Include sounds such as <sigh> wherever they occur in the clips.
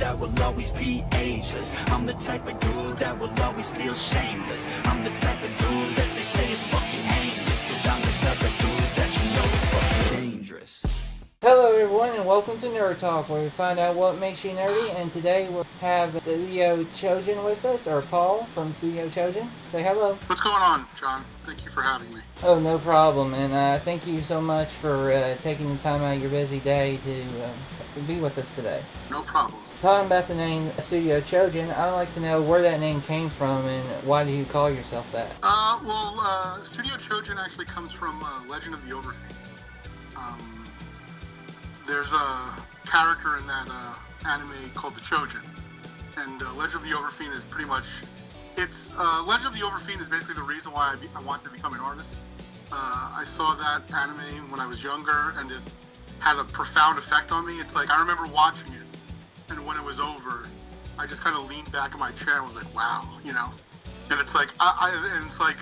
that will always be ageless I'm the type of dude that will always feel shameless I'm the type of dude that they say is fucking heinous Cause I'm the type of dude that you know is fucking dangerous Hello everyone and welcome to Nerd Talk where we find out what makes you nerdy and today we'll have Studio Chojin with us, or Paul from Studio Chojin. Say hello. What's going on, John? Thank you for having me. Oh, no problem and uh, thank you so much for uh, taking the time out of your busy day to uh, be with us today. No problem. Talking about the name Studio Chojin, I'd like to know where that name came from and why do you call yourself that? Uh, well, uh, Studio Chojin actually comes from uh, Legend of the Overfiend. Um, there's a character in that uh, anime called the Chojin, and uh, Legend of the Overfiend is pretty much it's uh, Legend of the Overfiend is basically the reason why I, be, I wanted to become an artist. Uh, I saw that anime when I was younger, and it had a profound effect on me. It's like I remember watching it, and when it was over, I just kind of leaned back in my chair and was like, "Wow," you know. And it's like I, I and it's like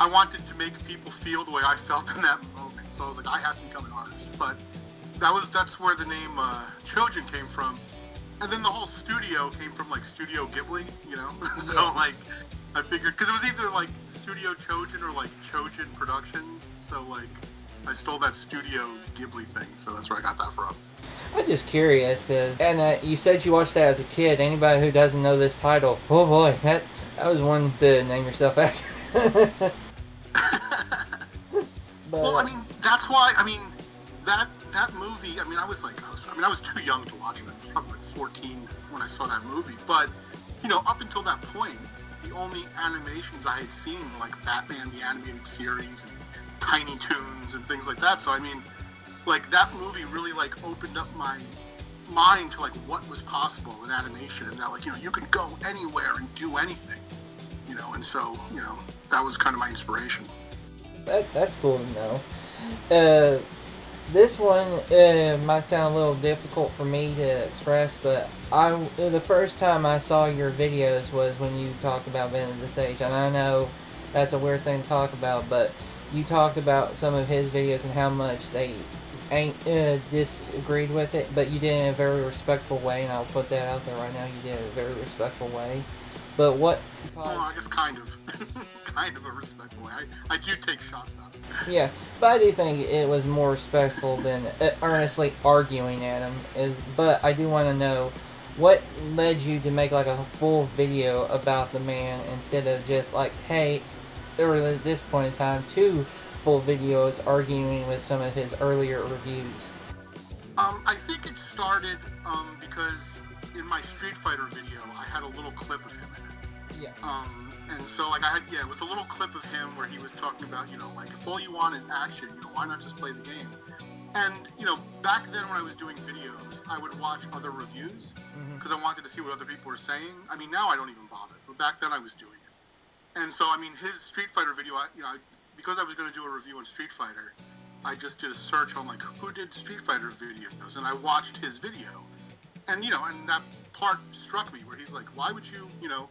I wanted to make people feel the way I felt in that moment. So I was like, I have to become an artist, but that was that's where the name uh, Chojin came from, and then the whole studio came from like Studio Ghibli, you know. <laughs> so like, I figured because it was either like Studio Chojin or like Chojin Productions. So like, I stole that Studio Ghibli thing, so that's where I got that from. I'm just curious, cause, and uh, you said you watched that as a kid. Anybody who doesn't know this title, oh boy, that that was one to name yourself after. <laughs> <laughs> but, Well, I mean, that's why. I mean, that that movie. I mean, I was like, I, was, I mean, I was too young to watch it. I was probably like 14 when I saw that movie. But you know, up until that point, the only animations I had seen were like Batman the animated series and Tiny Toons and things like that. So I mean, like that movie really like opened up my mind to like what was possible in animation and that like you know you can go anywhere and do anything you know and so you know that was kind of my inspiration that, that's cool to know. Uh, this one uh, might sound a little difficult for me to express, but I the first time I saw your videos was when you talked about Bennett the Sage, and I know that's a weird thing to talk about, but you talked about some of his videos and how much they ain't uh, disagreed with it, but you did it in a very respectful way, and I'll put that out there right now. You did it in a very respectful way. But what? Well, I guess kind of, <laughs> kind of a respectful way. I, I do take shots at him. Yeah, but I do think it was more respectful than uh, earnestly arguing at him. Is but I do want to know what led you to make like a full video about the man instead of just like, hey, there was at this point in time two full videos arguing with some of his earlier reviews. Um, I think it started um, because in my Street Fighter video, I had a little clip of him in it. Yeah. Um, and so like I had yeah, it was a little clip of him where he was talking about you know like if all you want is action, you know why not just play the game? And you know back then when I was doing videos, I would watch other reviews hmm because I wanted to see what other people were saying. I mean now I don't even bother, but back then I was doing. And so I mean his Street Fighter video, I, you know I, because I was going to do a review on Street Fighter, I just did a search on like who did Street Fighter videos, and I watched his video, and you know, and that part struck me where he's like, why would you, you know,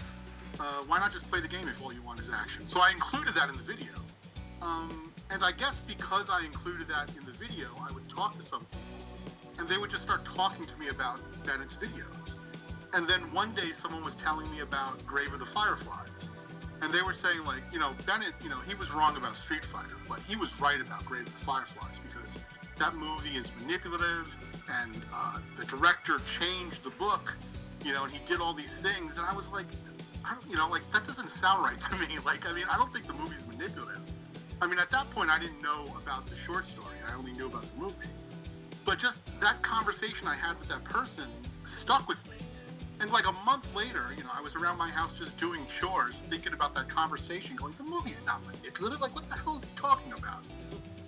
uh, why not just play the game if all you want is action? So I included that in the video, um, and I guess because I included that in the video, I would talk to some people, and they would just start talking to me about Bennett's videos, and then one day someone was telling me about Grave of the Fireflies. And they were saying, like, you know, Bennett, you know, he was wrong about Street Fighter, but he was right about Grave of the Fireflies because that movie is manipulative and uh, the director changed the book, you know, and he did all these things. And I was like, I don't, you know, like, that doesn't sound right <laughs> to me. Like, I mean, I don't think the movie's manipulative. I mean, at that point, I didn't know about the short story, I only knew about the movie. But just that conversation I had with that person stuck with me. And like a month later, you know, I was around my house just doing chores, thinking about that conversation, going, the movie's not manipulative. Like, what the hell is he talking about?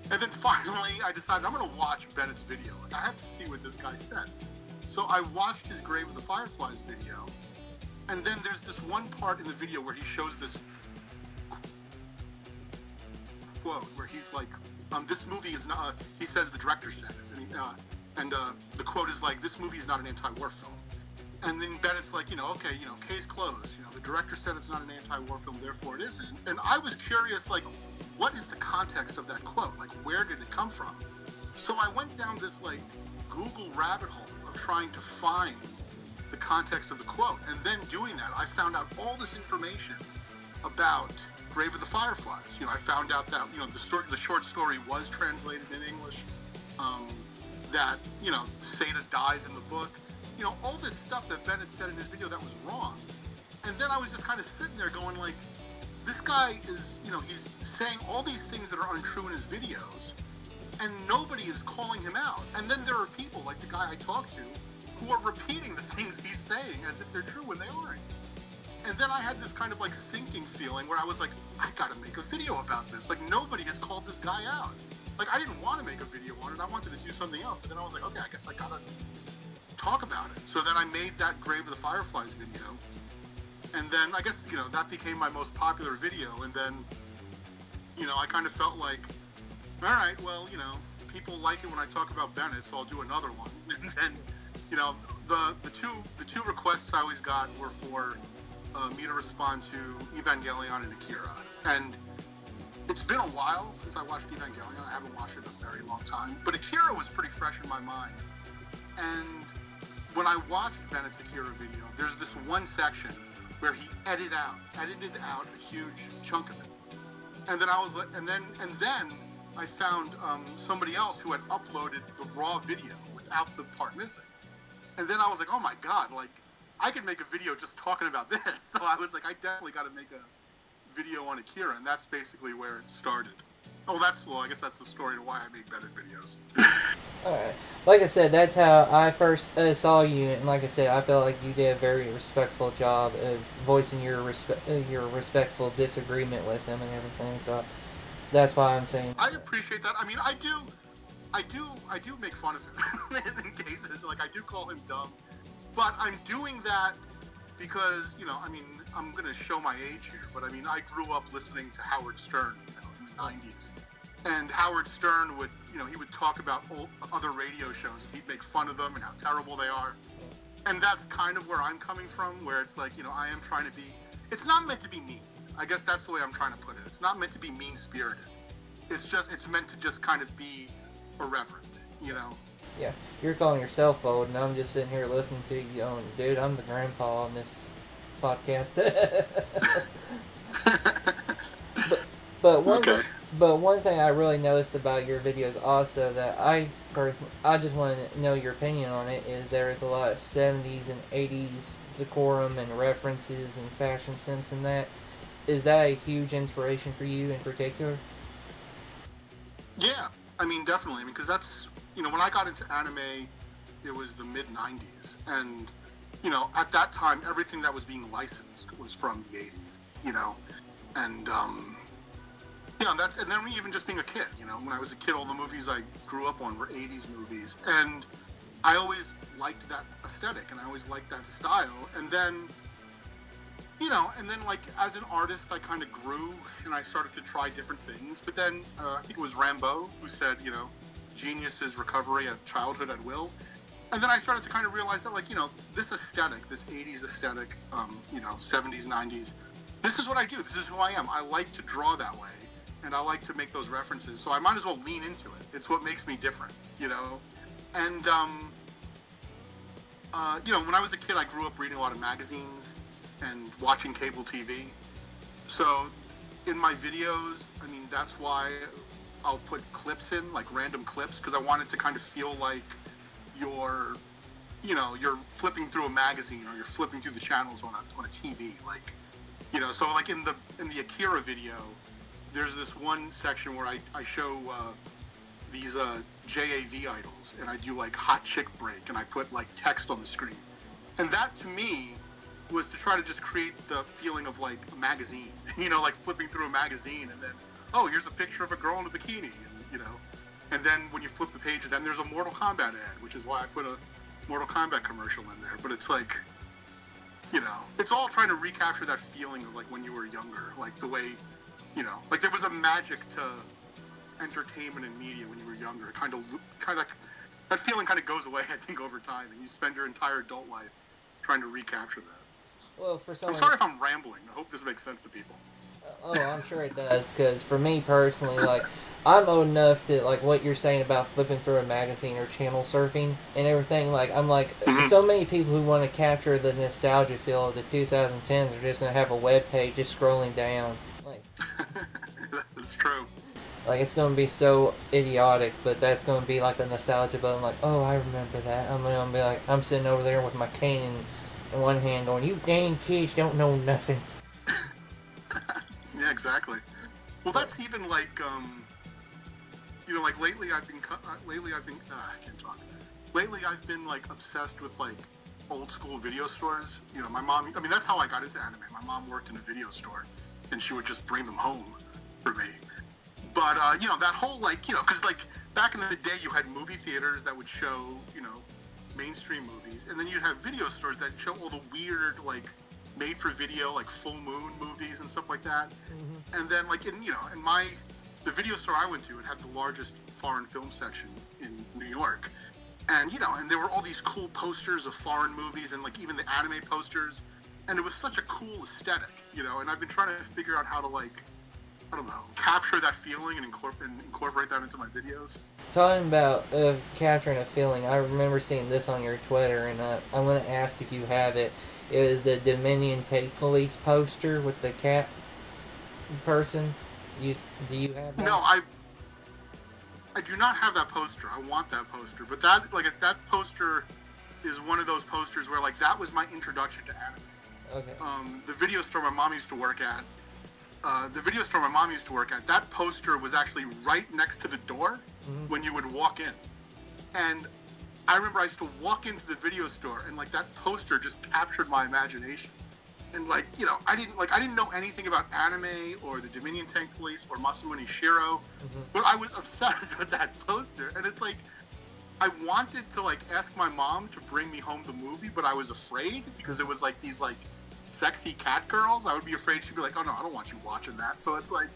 And then finally, I decided I'm going to watch Bennett's video. Like, I have to see what this guy said. So I watched his Grave of the Fireflies video. And then there's this one part in the video where he shows this quote where he's like, um, "This movie is not." He says the director said it, and, he, uh, and uh, the quote is like, "This movie is not an anti-war film." And then Bennett's like, you know, okay, you know, case closed. You know, the director said it's not an anti-war film, therefore it isn't. And I was curious, like, what is the context of that quote? Like, where did it come from? So I went down this like Google rabbit hole of trying to find the context of the quote. And then doing that, I found out all this information about Grave of the Fireflies. You know, I found out that you know the story, the short story was translated in English. Um, that you know Seita dies in the book. You know, all this stuff that Bennett said in his video that was wrong. And then I was just kind of sitting there going like, this guy is, you know, he's saying all these things that are untrue in his videos, and nobody is calling him out. And then there are people like the guy I talked to who are repeating the <laughs> things he's saying as if they're true when they aren't. And then I had this kind of like sinking feeling where I was like, I gotta make a video about this. Like nobody has called this guy out. Like I didn't want to make a video on it. I wanted to do something else. But then I was like, okay, I guess I gotta talk about it. So then I made that Grave of the Fireflies video. And then I guess, you know, that became my most popular video. And then, you know, I kind of felt like, all right, well, you know, people like it when I talk about Bennett, so I'll do another one. <laughs> And then, you know, the the two the two requests I always got were for uh, me to respond to Evangelion and Akira. And it's been a while since I watched Evangelion. I haven't watched it in a very long time. But Akira was pretty fresh in my mind. And when I watched Bennett's Akira video, there's this one section where he edited out edited out a huge chunk of it. And then I was like, and then and then I found um, somebody else who had uploaded the raw video without the part missing. And then I was like, oh my god, like I could make a video just talking about this. <laughs> So I was like, I definitely got to make a video on Akira, and that's basically where it started. Oh, that's well. I guess that's the story to why I make better videos. <laughs> All right. Like I said, that's how I first uh, saw you, and like I said, I felt like you did a very respectful job of voicing your respe- uh, your respectful disagreement with him and everything. So that's why I'm saying. I appreciate that. I mean, I do, I do, I do make fun of him <laughs> in cases. Like I do call him dumb, but I'm doing that because you know, I mean, I'm gonna show my age here, but I mean, I grew up listening to Howard Stern you know, '90s, and Howard Stern would, you know, he would talk about old, other radio shows. He'd make fun of them and how terrible they are, and that's kind of where I'm coming from. Where it's like, you know, I am trying to be. It's not meant to be mean. I guess that's the way I'm trying to put it. It's not meant to be mean spirited. It's just, it's meant to just kind of be irreverent, you know. Yeah, you're calling yourself old, and I'm just sitting here listening to you going, dude, I'm the grandpa on this podcast. <laughs> <laughs> <laughs> but, but one Okay. thing, but one thing I really noticed about your videos also that I personally, I just want to know your opinion on it is there is a lot of 70s and 80s decorum and references and fashion sense in that. Is that a huge inspiration for you in particular? Yeah, I mean, definitely. I mean, because that's you know, when I got into anime, it was the mid '90s, and you know, at that time, everything that was being licensed was from the '80s. You know, and um, know, that's and then even just being a kid. You know, when I was a kid, all the movies I grew up on were '80s movies, and I always liked that aesthetic, and I always liked that style. And then you know, and then like as an artist, I kind of grew and I started to try different things. But then uh, I think it was Rimbaud who said, you know, genius is recovery at childhood at will. And then I started to kind of realize that, like, you know, this aesthetic, this 80s aesthetic, um, you know, 70s, 90s, this is what I do. This is who I am. I like to draw that way and I like to make those references. So I might as well lean into it. It's what makes me different, you know? And, um, uh, you know, when I was a kid, I grew up reading a lot of magazines and watching cable TV. So in my videos, I mean, that's why I'll put clips in, like random clips, because I want it to kind of feel like you're, you know, you're flipping through a magazine or you're flipping through the channels on a, on a TV. Like, you know, so like in the in the Akira video, there's this one section where I, I show uh, these uh, JAV idols and I do like hot chick break and I put like text on the screen. And that to me was to try to just create the feeling of like a magazine, <laughs> you know, like flipping through a magazine and then, oh, here's a picture of a girl in a bikini, and, you know. And then when you flip the page, then there's a Mortal Kombat ad, which is why I put a Mortal Kombat commercial in there. But it's like, you know, it's all trying to recapture that feeling of like when you were younger, like the way, you know, like there was a magic to entertainment and media when you were younger. It kind of, kind of, like that feeling kind of goes away, <laughs> I think, over time, and you spend your entire adult life trying to recapture that. Well, for some. I'm sorry if I'm rambling. I hope this makes sense to people. Oh, I'm sure it does. Because for me personally, like, I'm old enough to like what you're saying about flipping through a magazine or channel surfing and everything. Like, I'm like, Mhm. so many people who want to capture the nostalgia feel of the 2010s are just gonna have a web page just scrolling down. <laughs> That's true. like it's gonna be so idiotic, but that's gonna be like the nostalgia button. Like, oh, I remember that. I'm gonna be like, I'm sitting over there with my cane in, in one hand, going, "You dang kids don't know nothing." <laughs> Yeah, exactly. Well, that's even like, um, you know, like lately I've been, uh, lately I've been, uh, I can't talk. Lately I've been like obsessed with like old school video stores. You know, my mom. I mean, that's how I got into anime. My mom worked in a video store, and she would just bring them home for me. But uh, you know, that whole like, you know, because like back in the day, you had movie theaters that would show, you know, mainstream movies, and then you'd have video stores that show all the weird like made for video like full moon movies and stuff like that. And then like in you know in my the video store I went to it had the largest foreign film section in New York. And you know and there were all these cool posters of foreign movies and like even the anime posters and it was such a cool aesthetic you know and I've been trying to figure out how to like I don't know capture that feeling and incorporate, and incorporate that into my videos Talking about uh, capturing a feeling, I remember seeing this on your Twitter, and I, I'm going to ask if you have it. It was the Dominion Tank Police poster with the cat person. You do you have that? no I I do not have that poster I want that poster but that like I that poster is one of those posters where like that was my introduction to anime Okay. um, the video store my mom used to work at, uh, the video store my mom used to work at, that poster was actually right next to the door Mhm. when you would walk in. And I remember I used to walk into the video store and like that poster just captured my imagination. And like, you know, I didn't like I didn't know anything about anime or the Dominion Tank Police or Masamune Shirow, Mhm. but I was <laughs> obsessed with that poster. And it's like I wanted to like ask my mom to bring me home the movie, but I was afraid because it was like these like sexy cat girls. I would be afraid she'd be like, "Oh no, I don't want you watching that." So it's like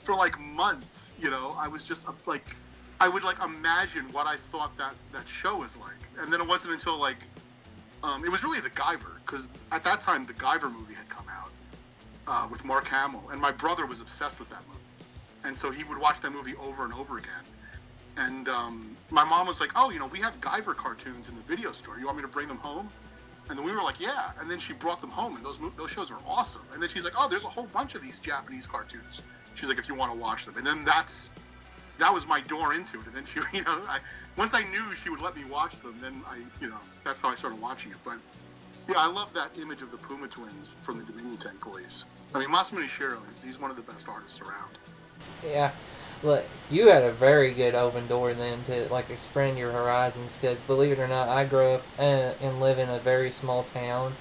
for like months, you know, I was just uh, like I would like imagine what I thought that that show was like, and then it wasn't until like um, it was really the Guyver because at that time the Guyver movie had come out uh, with Mark Hamill, and my brother was obsessed with that movie, and so he would watch that movie over and over again. And um, my mom was like, "Oh, you know, we have Guyver cartoons in the video store. You want me to bring them home?" And then we were like, "Yeah." And then she brought them home, and those those shows were awesome. And then she's like, "Oh, there's a whole bunch of these Japanese cartoons." She's like, "If you want to watch them," and then that's that was my door into it. And then she, <laughs> you know, I, once I knew she would let me watch them, then I, you know, that's how I started watching it. But yeah, I love that image of the Puma twins from the Dominion Tank Police. I mean, Masamune Shirow is he's one of the best artists around. Yeah. Look, you had a very good open door then to like expand your horizons because believe it or not, I grew up uh, and live in a very small town,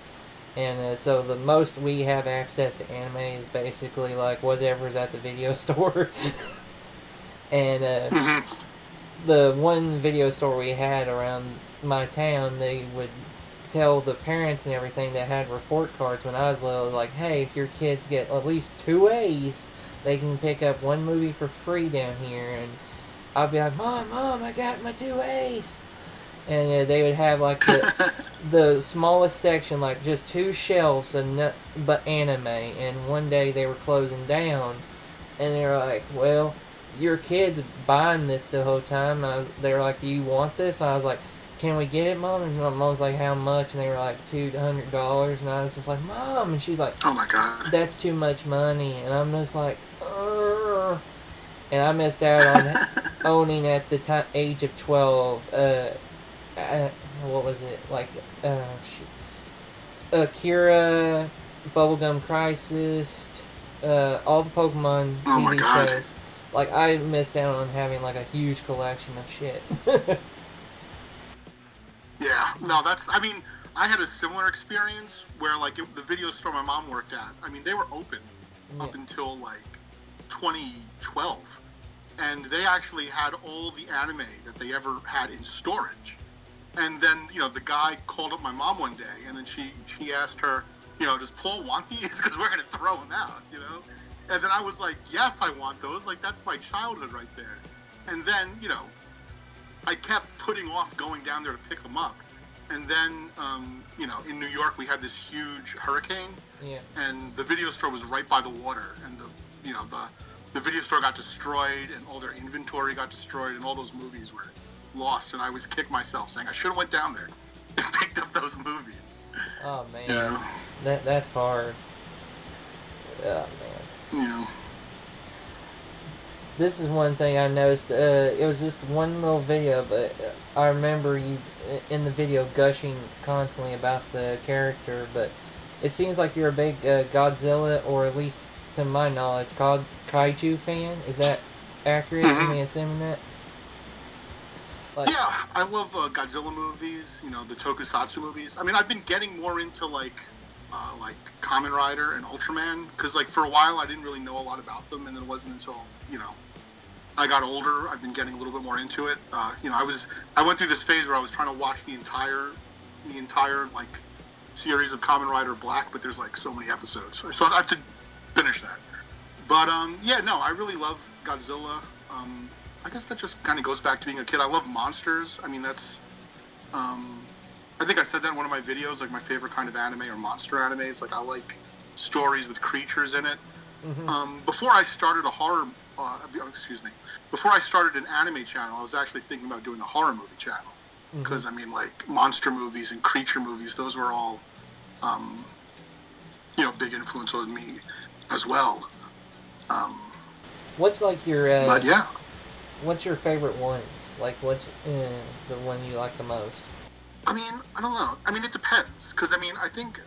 and uh, so the most we have access to anime is basically like whatever's at the video <laughs> store. and uh, Mhm. the one video store we had around my town, they would tell the parents and everything that had report cards when I was little, like, hey, if your kids get at least two A's, they can pick up one movie for free down here. And I'd be like, Mom, Mom, I got my two A's. And uh, they would have like the, <laughs> the smallest section, like just two shelves and no, but anime. And one day they were closing down, and they're like, "Well, your kid's buying this the whole time." I was, they're like, "Do you want this?" I was like, "Can we get it, mom?" And my mom was like, "How much?" And they were like, two hundred dollars. And I was just like, "Mom," and she's like, oh my god. "That's too much money." And I'm just like, "Ugh." and I missed out on <laughs> owning at the ti age of twelve. Uh, uh, what was it like? Uh. Akira, Bubblegum Crisis, uh, all the Pokemon Oh my TV God. shows. Like I missed out on having like a huge collection of shit. <laughs> Yeah, no, that's. I mean, I had a similar experience where, like, it, the video store my mom worked at. I mean, they were open up until like 2012, and they actually had all the anime that they ever had in storage. And then, you know, the guy called up my mom one day, and then she he asked her, you know, does Paul want these? <laughs> Because we're gonna throw them out, you know. And then I was like, yes, I want those. Like that's my childhood right there. And then, you know, I kept putting off going down there to pick them up. And then, um, you know, in New York, we had this huge hurricane, Yeah. and the video store was right by the water, and the, you know, the, the video store got destroyed, and all their inventory got destroyed, and all those movies were lost. And I was kicked myself, saying I should have went down there <laughs> and picked up those movies. Oh man, know, that that's hard. Oh man. know. This is one thing I noticed. Uh, it was just one little video, but I remember you in the video gushing constantly about the character. But it seems like you're a big uh, Godzilla, or at least to my knowledge, God Kaiju fan. Is that accurate? Am I assuming that? Like, Yeah, I love uh, Godzilla movies. You know, the Tokusatsu movies. I mean, I've been getting more into like, uh, like Kamen Rider and Ultraman because, like, for a while I didn't really know a lot about them, and it wasn't until you know I got older I've been getting a little bit more into it. Uh, you know, I was I went through this phase where I was trying to watch the entire, the entire like series of Kamen Rider Black, but there's like so many episodes, so I have to finish that. But um, yeah, no, I really love Godzilla. Um, I guess that just kind of goes back to being a kid. I love monsters. I mean, that's. Um, I think I said that in one of my videos. Like my favorite kind of anime or monster animes. Like I like stories with creatures in it. mhm. Um, before I started a horror, uh, excuse me, before I started an anime channel, I was actually thinking about doing a horror movie channel mhm. because I mean, like monster movies and creature movies, those were all, um, you know, big influence on me as well. Um, What's like your uh, but yeah, What's your favorite ones? Like, what's uh, the one you like the most? I mean, I don't know. I mean, it depends because I mean, I think,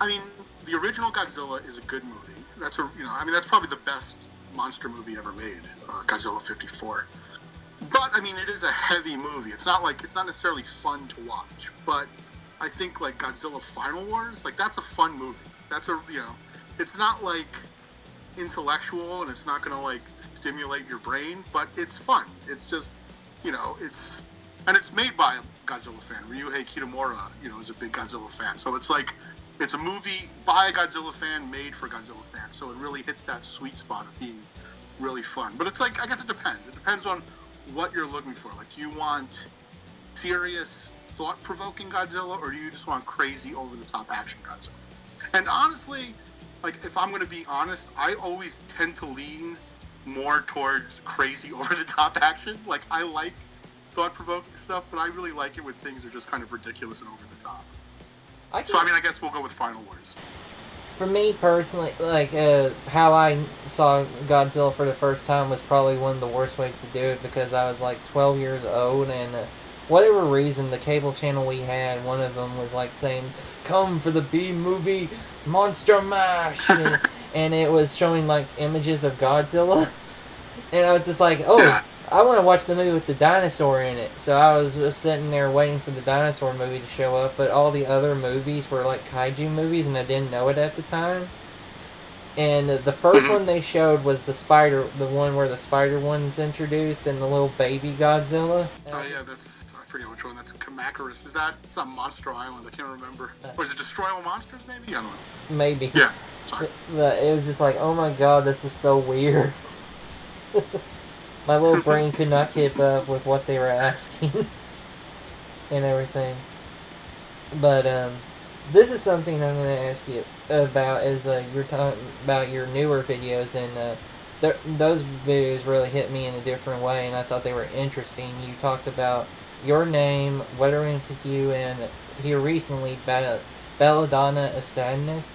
I mean, the original Godzilla is a good movie. That's a you know, I mean, that's probably the best monster movie ever made, uh, Godzilla '54. But I mean, it is a heavy movie. It's not like it's not necessarily fun to watch. But I think like Godzilla Final Wars, like that's a fun movie. That's a you know, it's not like intellectual and it's not going to like stimulate your brain, but it's fun. It's just you know, it's and it's made by a Godzilla fan. Ryuhei Kitamura, you know, is a big Godzilla fan. So it's like it's a movie by a Godzilla fan made for Godzilla fans. So it really hits that sweet spot of being really fun. But it's like I guess it depends. It depends on what you're looking for. Like, do you want serious, thought-provoking Godzilla, or do you just want crazy, over-the-top action Godzilla? And honestly, like if I'm going to be honest, I always tend to lean more towards crazy, <laughs> over-the-top action. Like I like thought-provoking stuff, but I really like it when things are just kind of ridiculous and over the top. I can, So I mean, I guess we'll go with Final Wars. for me personally, like uh, how I saw Godzilla for the first time was probably one of the worst ways to do it because I was like 12 years old and. Uh, Whatever reason, the cable channel we had, one of them was like saying, "Come for the B movie Monster Mash," and, <laughs> and it was showing like images of Godzilla, <laughs> and I was just like, "Oh. I want to watch the movie with the dinosaur in it. So I was just sitting there waiting for the dinosaur movie to show up, but all the other movies were like kaiju movies, and I didn't know it at the time. And the first Mhm. one they showed was the spider, the one where the spider one's introduced, and the little baby Godzilla. Oh yeah, that's I forget which one. That's Kamacuras. Is that? It's not Monster Island. I can't remember. Or is it Destroy All Monsters? Maybe I don't know. Maybe. Yeah. Sorry. <laughs> But it was just like, oh my god, this is so weird. <laughs> my little <laughs> brain could not keep up with what they were asking <laughs> and everything. But um, this is something I'm going to ask you about. Is uh, you're talking about your newer videos, and uh, th- those videos really hit me in a different way, and I thought they were interesting. You talked about your name, Weathering with You, and here recently, Bell- Belladonna of Sadness.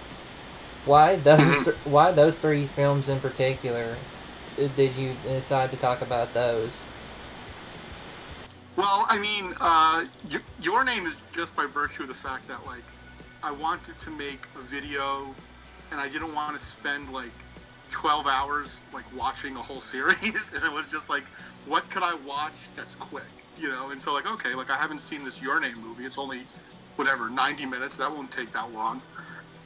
Why those? Mhm. Th- why those three films in particular? Did you decide to talk about those? Well, I mean, uh, your name is just by virtue of the fact that like I wanted to make a video, and I didn't want to spend like 12 hours like watching a whole series, <laughs> and it was just like, what could I watch that's quick, you know? And so like, okay, like I haven't seen this Your Name movie. It's only whatever 90 minutes. That won't take that long.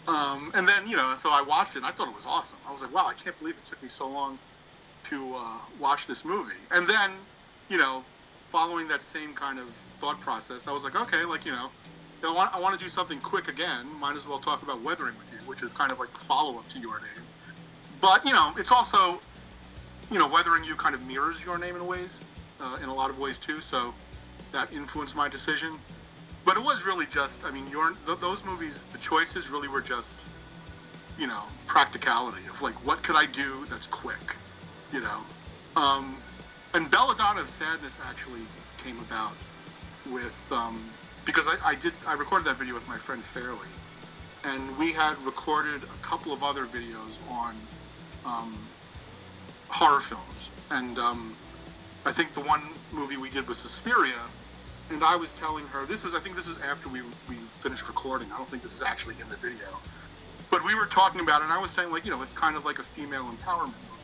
Um, and then you know, so I watched it. and I thought it was awesome. I was like, wow, I can't believe it took me so long to uh, watch this movie. And then, you know, following that same kind of thought process, I was like, okay, like you know, I want I want to do something quick again. Might as well talk about Weathering with You, which is kind of like the follow up to Your Name. But you know, it's also, you know, Weathering You kind of mirrors Your Name in ways, uh, in a lot of ways too. So that influenced my decision. but it was really just. I mean, your th- those movies, the choices really were just, you know, practicality of like, what could I do that's quick, you know. Um, and Belladonna of Sadness actually came about with um, because I, I did I recorded that video with my friend Fairley, and we had recorded a couple of other videos on um, horror films, and um, I think the one movie we did was Suspiria, and I was telling her this was I think this was after we we finished recording. I don't think this is actually in the video, but we were talking about it, and I was saying like you know it's kind of like a female empowerment movie,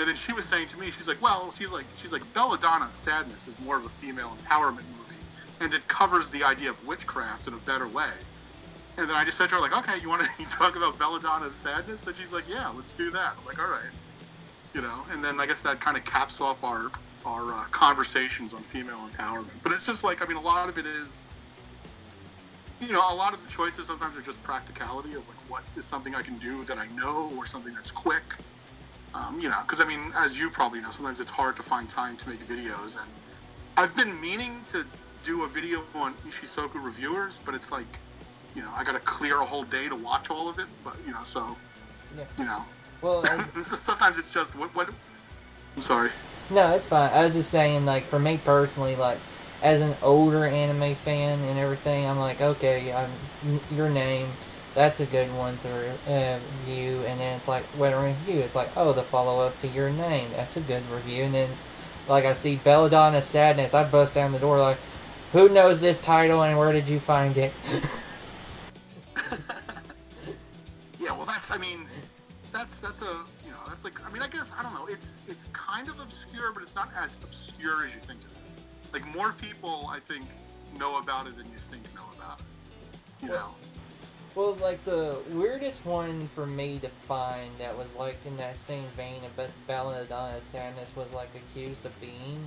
and then she was saying to me she's like well she's like she's like Belladonna Sadness is more of a female empowerment movie, and it covers the idea of witchcraft in a better way. And then I just said to her like okay you want to <laughs> talk about Belladonna Sadness? Then she's like yeah let's do that. I'm like all right you know and then i guess that kind of caps off our our uh, conversations on female empowerment but it's just like i mean a lot of it is you know a lot of the choices sometimes are just practicality of like what is something i can do that i know or something that's quick um, you know because i mean as you probably know sometimes it's hard to find time to make videos and i've been meaning to do a video on Ishuzoku Reviewers but it's like you know i gotta clear a whole day to watch all of it but you know so Yeah. you know Well, <laughs> I, sometimes it's just what what i'm sorry no, it's fine. I was just saying, like, for me personally, like, as an older anime fan and everything, I'm like, okay, I'm, your name, that's a good one to uh, review. And then it's like, what a review? It's like, oh, the follow up to your name, that's a good review. And then, like, I see Belladonna Sadness, I bust down the door, like, who knows this title and where did you find it? <laughs> yeah well that's i mean that's that's a you know that's like i mean i guess i don't know it's it's kind of obscure but it's not as obscure as you think it is like more people i think know about it than you think know about it you know Well, like the weirdest one for me to find that was like in that same vein of Best Belladonna Sadness was like accused of being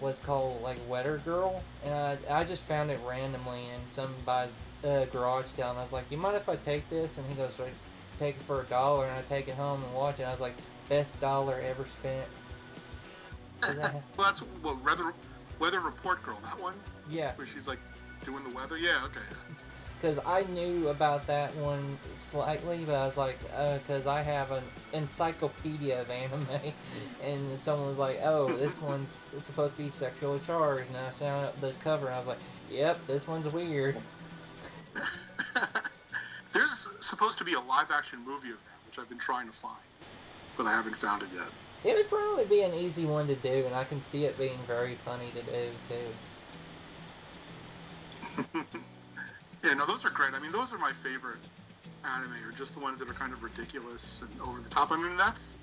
was called like Weather Girl, and I, I just found it randomly in somebody's uh, garage sale, and I was like, "You mind if I take this?" And he goes, "Like, "Take it for a dollar," and I take it home and watch it. And I was like, "Best dollar ever spent." <laughs> Well that's what weather weather report girl that one yeah, where she's like doing the weather yeah okay <laughs> because I knew about that one slightly, but I was like, uh, because I have an encyclopedia of anime, <laughs> and someone was like, oh, this one's supposed to be sexually charged, and I saw the cover, and I was like, yep, this one's weird. <laughs> there's supposed to be a live action movie of that which i've been trying to find but i haven't found it yet It would probably be an easy one to do, and I can see it being very funny to do too. <laughs> yeah, no, those are great. I mean, those are my favorite anime, or just the ones that are kind of ridiculous and over the top. I mean, that's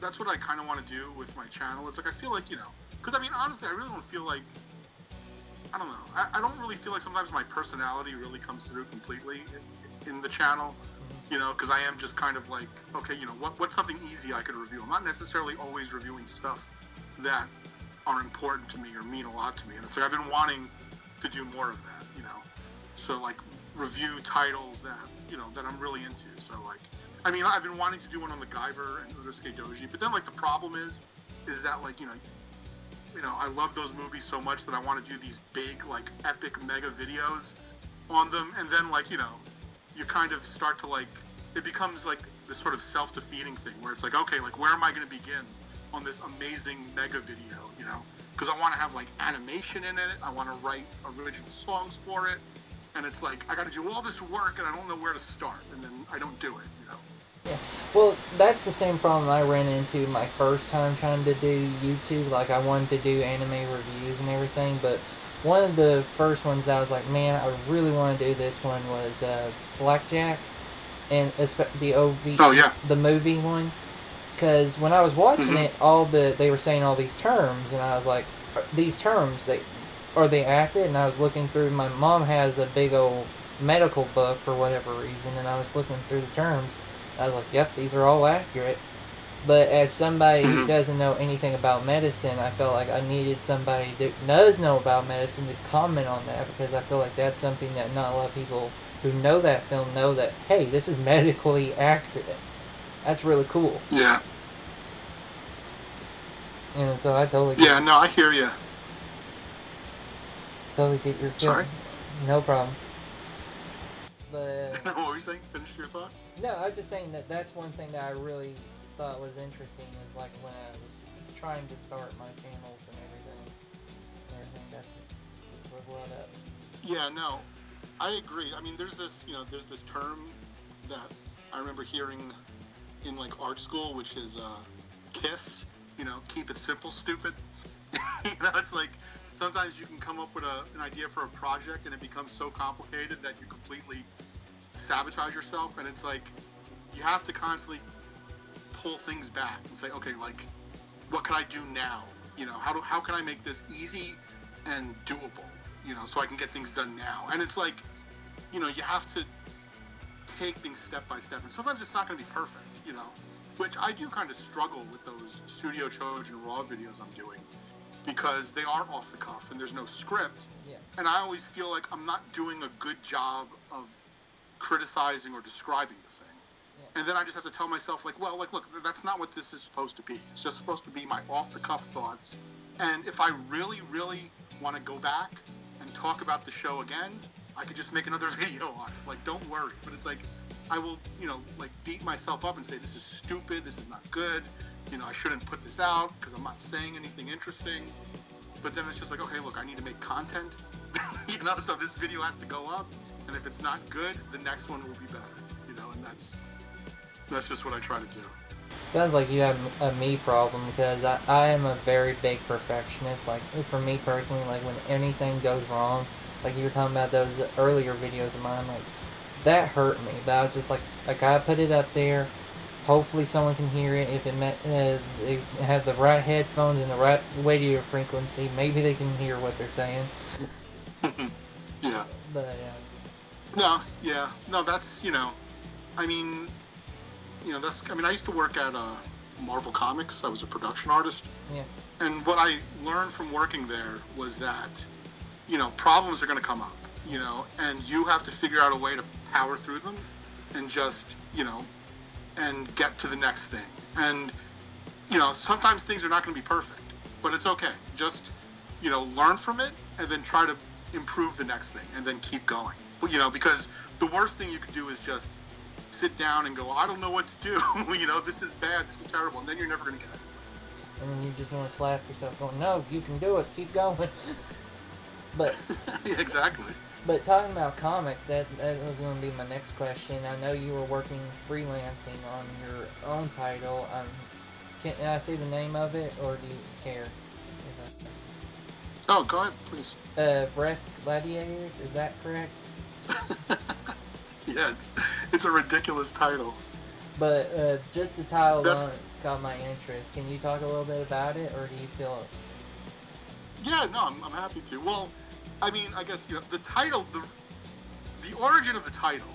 that's what I kind of want to do with my channel. It's like I feel like you know, because I mean, honestly, I really don't feel like I don't know. I, I don't really feel like sometimes my personality really comes through completely in, in the channel. You know, because I am just kind of like, okay, you know, what what's something easy I could review? I'm not necessarily always reviewing stuff that are important to me or mean a lot to me. And it's like I've been wanting to do more of that, you know. So like review titles that you know that I'm really into. So like, I mean, I've been wanting to do one on the Guyver and Urotsukidoji, but then like the problem is, is that like you know, you know, I love those movies so much that I want to do these big like epic mega videos on them, and then like you know, you kind of start to like it becomes like this sort of self-defeating thing where it's like okay like where am i going to begin on this amazing mega video you know? Because i want to have like animation in it. I want to write original songs for it and it's like i got to do all this work and i don't know where to start and then i don't do it you know Yeah. Well, that's the same problem I ran into my first time trying to do YouTube. Like, I wanted to do anime reviews and everything, but one of the first ones that I was like, man, I really want to do this one was uh, Blackjack, and the OV, Oh, yeah. the movie one. Because when I was watching Mhm. it, all the they were saying all these terms, and I was like, these terms they are they accurate? And I was looking through. My mom has a big old medical book for whatever reason, and I was looking through the terms. I was like, yep, these are all accurate. But as somebody who Mhm. doesn't know anything about medicine, I felt like I needed somebody that does know about medicine to comment on that because I feel like that's something that not a lot of people who know that film know that, hey, this is medically accurate. That's really cool. yeah And so I totally get, yeah no i hear you totally get your Sorry? No problem. But <laughs> what were you saying? Finish your thought. no, I was just saying that that's one thing that I really thought was interesting is like when I was trying to start my channels and everything. Everything what brought up. Yeah, no, I agree. I mean, there's this, you know, there's this term that I remember hearing in like art school, which is uh, KISS. You know, keep it simple, stupid. <laughs> you know, it's like sometimes you can come up with a, an idea for a project and it becomes so complicated that you completely sabotage yourself. And it's like you have to constantly pull things back and say, okay, like what can I do now? You know, how do how can I make this easy and doable? You know, so I can get things done now. And it's like, you know, you have to take things step by step. And sometimes it's not going to be perfect, you know, which I do kind of struggle with those Studio Chojin Raw videos I'm doing because they are off the cuff and there's no script. Yeah. And I always feel like I'm not doing a good job of criticizing or describing the thing. Yeah. And then I just have to tell myself, like, well, like, look, that's not what this is supposed to be. It's just supposed to be my off the cuff thoughts. And if I really, really want to go back and talk about the show again, I could just make another <laughs> video on it. Like, don't worry. But it's like, I will, you know, like beat myself up and say, this is stupid. This is not good. You know, I shouldn't put this out because I'm not saying anything interesting. But then it's just like, okay, look, I need to make content. <laughs> you know, so this video has to go up. And if it's not good, the next one will be better. You know, and that's that's just what I try to do. Sounds like you have a me problem because I, I am a very big perfectionist. Like for me personally, like when anything goes wrong, like you were talking about those earlier videos of mine, like that hurt me. I was just like, like I put it up there. Hopefully someone can hear it. If it met, uh, they have the right headphones and the right radio frequency, maybe they can hear what they're saying. <laughs> yeah. But uh, No, yeah, no, that's you know, I mean, you know, that's I mean, I used to work at uh, Marvel Comics. I was a production artist, yeah, and what I learned from working there was that, you know, problems are going to come up, you know, and you have to figure out a way to power through them, and just you know, and get to the next thing. And you know, sometimes things are not going to be perfect, but it's okay. Just you know, learn from it, and then try to improve the next thing, and then keep going. But, you know, because the worst thing you could do is just sit down and go, I don't know what to do. <laughs> you know, this is bad, this is terrible, and then you're never going to get it. and then you just want to slap yourself, going, "No, you can do it. Keep going." <laughs> but <laughs> yeah, exactly. But talking about comics, that that was going to be my next question. I know you were working freelancing on your own title. Um, can I say the name of it, or do you care? Oh, go ahead, please. Uh, Breast Gladiators, is that correct? <laughs> yeah, it's it's a ridiculous title. But uh, just the title That's- alone got my interest. Can you talk a little bit about it, or do you feel? Yeah, no, I'm, I'm happy to. Well, I mean, I guess you know the title, the the origin of the title,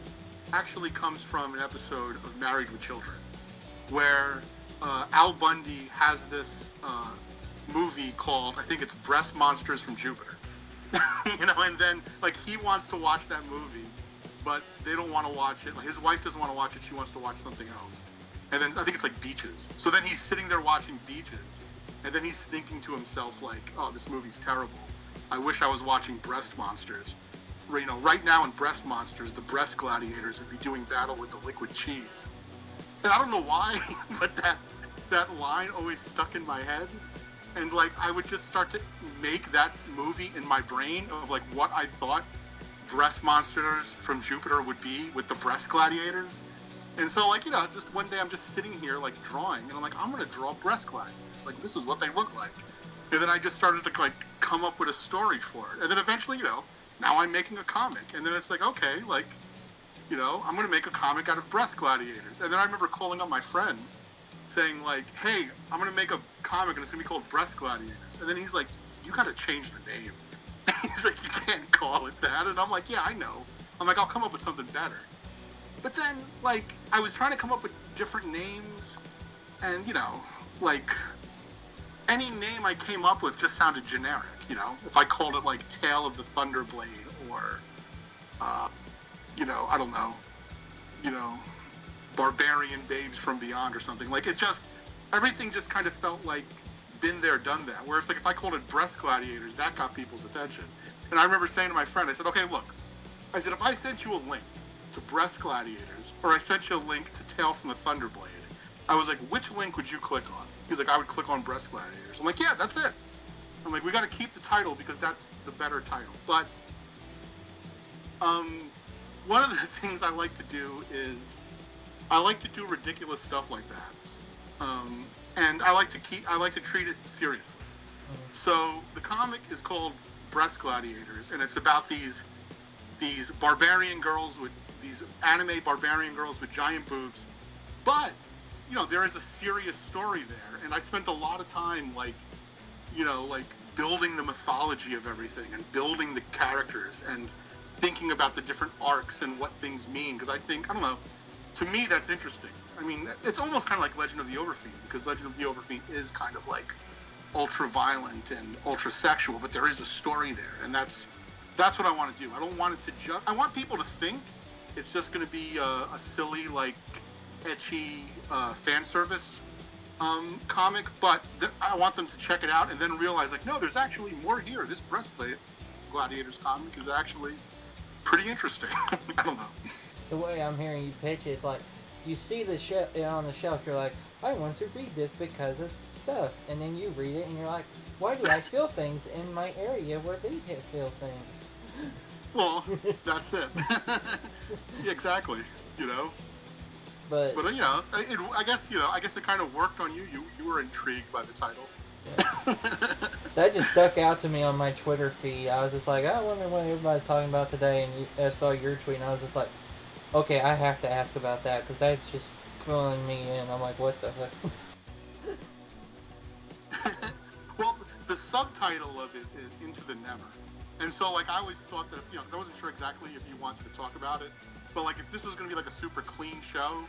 actually comes from an episode of Married with Children, where uh, Al Bundy has this uh, movie called I think it's Breast Monsters from Jupiter, <laughs> you know, and then like he wants to watch that movie, but they don't want to watch it. His wife doesn't want to watch it. She wants to watch something else. And then I think it's like Beaches. So then he's sitting there watching Beaches, and then he's thinking to himself like, "Oh, this movie's terrible. I wish I was watching Breast Monsters." You know, right now in Breast Monsters, the breast gladiators would be doing battle with the liquid cheese. And I don't know why, <laughs> but that that line always stuck in my head. And like I would just start to make that movie in my brain of like what I thought breast monsters from Jupiter would be with the breast gladiators. And so like, you know, just one day I'm just sitting here like drawing and I'm like, I'm gonna draw breast gladiators. Like this is what they look like. And then I just started to like come up with a story for it. And then eventually, you know, now I'm making a comic. And then it's like, okay, like, you know, I'm gonna make a comic out of breast gladiators. And then I remember calling up my friend saying like, "Hey, I'm gonna make a comic and it's gonna be called Breast Gladiators." And then he's like, "You gotta change the name." <laughs> he's like, "You can't call it that." And I'm like, "Yeah, I know." I'm like, "I'll come up with something better." But then, like, I was trying to come up with different names, and you know, like, any name I came up with just sounded generic. You know, if I called it like Tale of the Thunderblade or, uh, you know, I don't know, you know, Barbarian Babes from Beyond or something. Like it just everything just kind of felt like been there, done that. Where it's like if I called it breast gladiators, that got people's attention. And I remember saying to my friend, I said, okay, look, I said if I sent you a link to breast gladiators, or I sent you a link to Tale from the Thunderblade, I was like, which link would you click on? He's like, I would click on breast gladiators. I'm like, yeah, that's it. I'm like, we got to keep the title because that's the better title. But um, one of the <laughs> things I like to do is I like to do ridiculous stuff like that, um, and I like to keep I like to treat it seriously. So the comic is called Breast Gladiators, and it's about these these barbarian girls with these anime barbarian girls with giant boobs, but you know there is a serious story there, and I spent a lot of time like you know like building the mythology of everything and building the characters and thinking about the different arcs and what things mean because I think I don't know. To me, that's interesting. I mean, it's almost kind of like Legend of the Overfiend because Legend of the Overfiend is kind of like ultra violent and ultra sexual, but there is a story there, and that's that's what I want to do. I don't want it to just. I want people to think it's just going to be a, a, silly like ecchi uh, fan service um, comic, but th- I want them to check it out and then realize like, no, there's actually more here. This breastplate gladiators comic is actually pretty interesting. <laughs> I don't know. The way I'm hearing you pitch it, it's like you see the sh- on the shelf, you're like, I want to read this because of stuff, and then you read it, and you're like, why do I feel things in my area where they feel things? Well, <laughs> that's it. <laughs> exactly. You know. But but you know, it, I guess you know, I guess it kind of worked on you. You you were intrigued by the title. that just stuck out to me on my Twitter feed. I was just like, I wonder what everybody's talking about today, and you, I saw your tweet, and I was just like, okay, I have to ask about that because that's just pulling me in. I'm like, what the heck? <laughs> well, the subtitle of it is Into the Never. And so, like, I always thought that, you know, because I wasn't sure exactly if you wanted to talk about it, but, like, if this was going to be, like, a super clean show,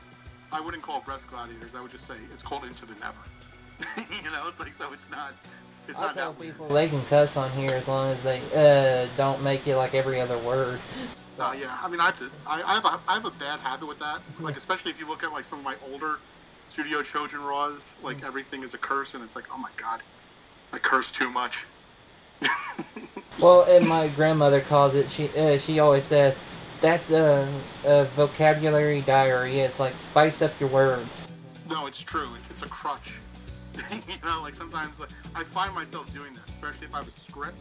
I wouldn't call it Breast Gladiators. I would just say it's called Into the Never. <laughs> you know, it's like, so it's not. It's I not tell that people weird. they can cuss on here as long as they uh, don't make it like every other word. So, Uh, yeah, I mean, I have, to, I, I, have a, I have a bad habit with that. Like, especially if you look at like some of my older Studio Chojin Raws, like everything is a curse, and it's like, oh my god, I curse too much. <laughs> Well, and my grandmother calls it. She uh, she always says that's a, a vocabulary diarrhea. It's like spice up your words. no, it's true. It's, it's a crutch. <laughs> you know, like sometimes like, I find myself doing that, especially if I have a script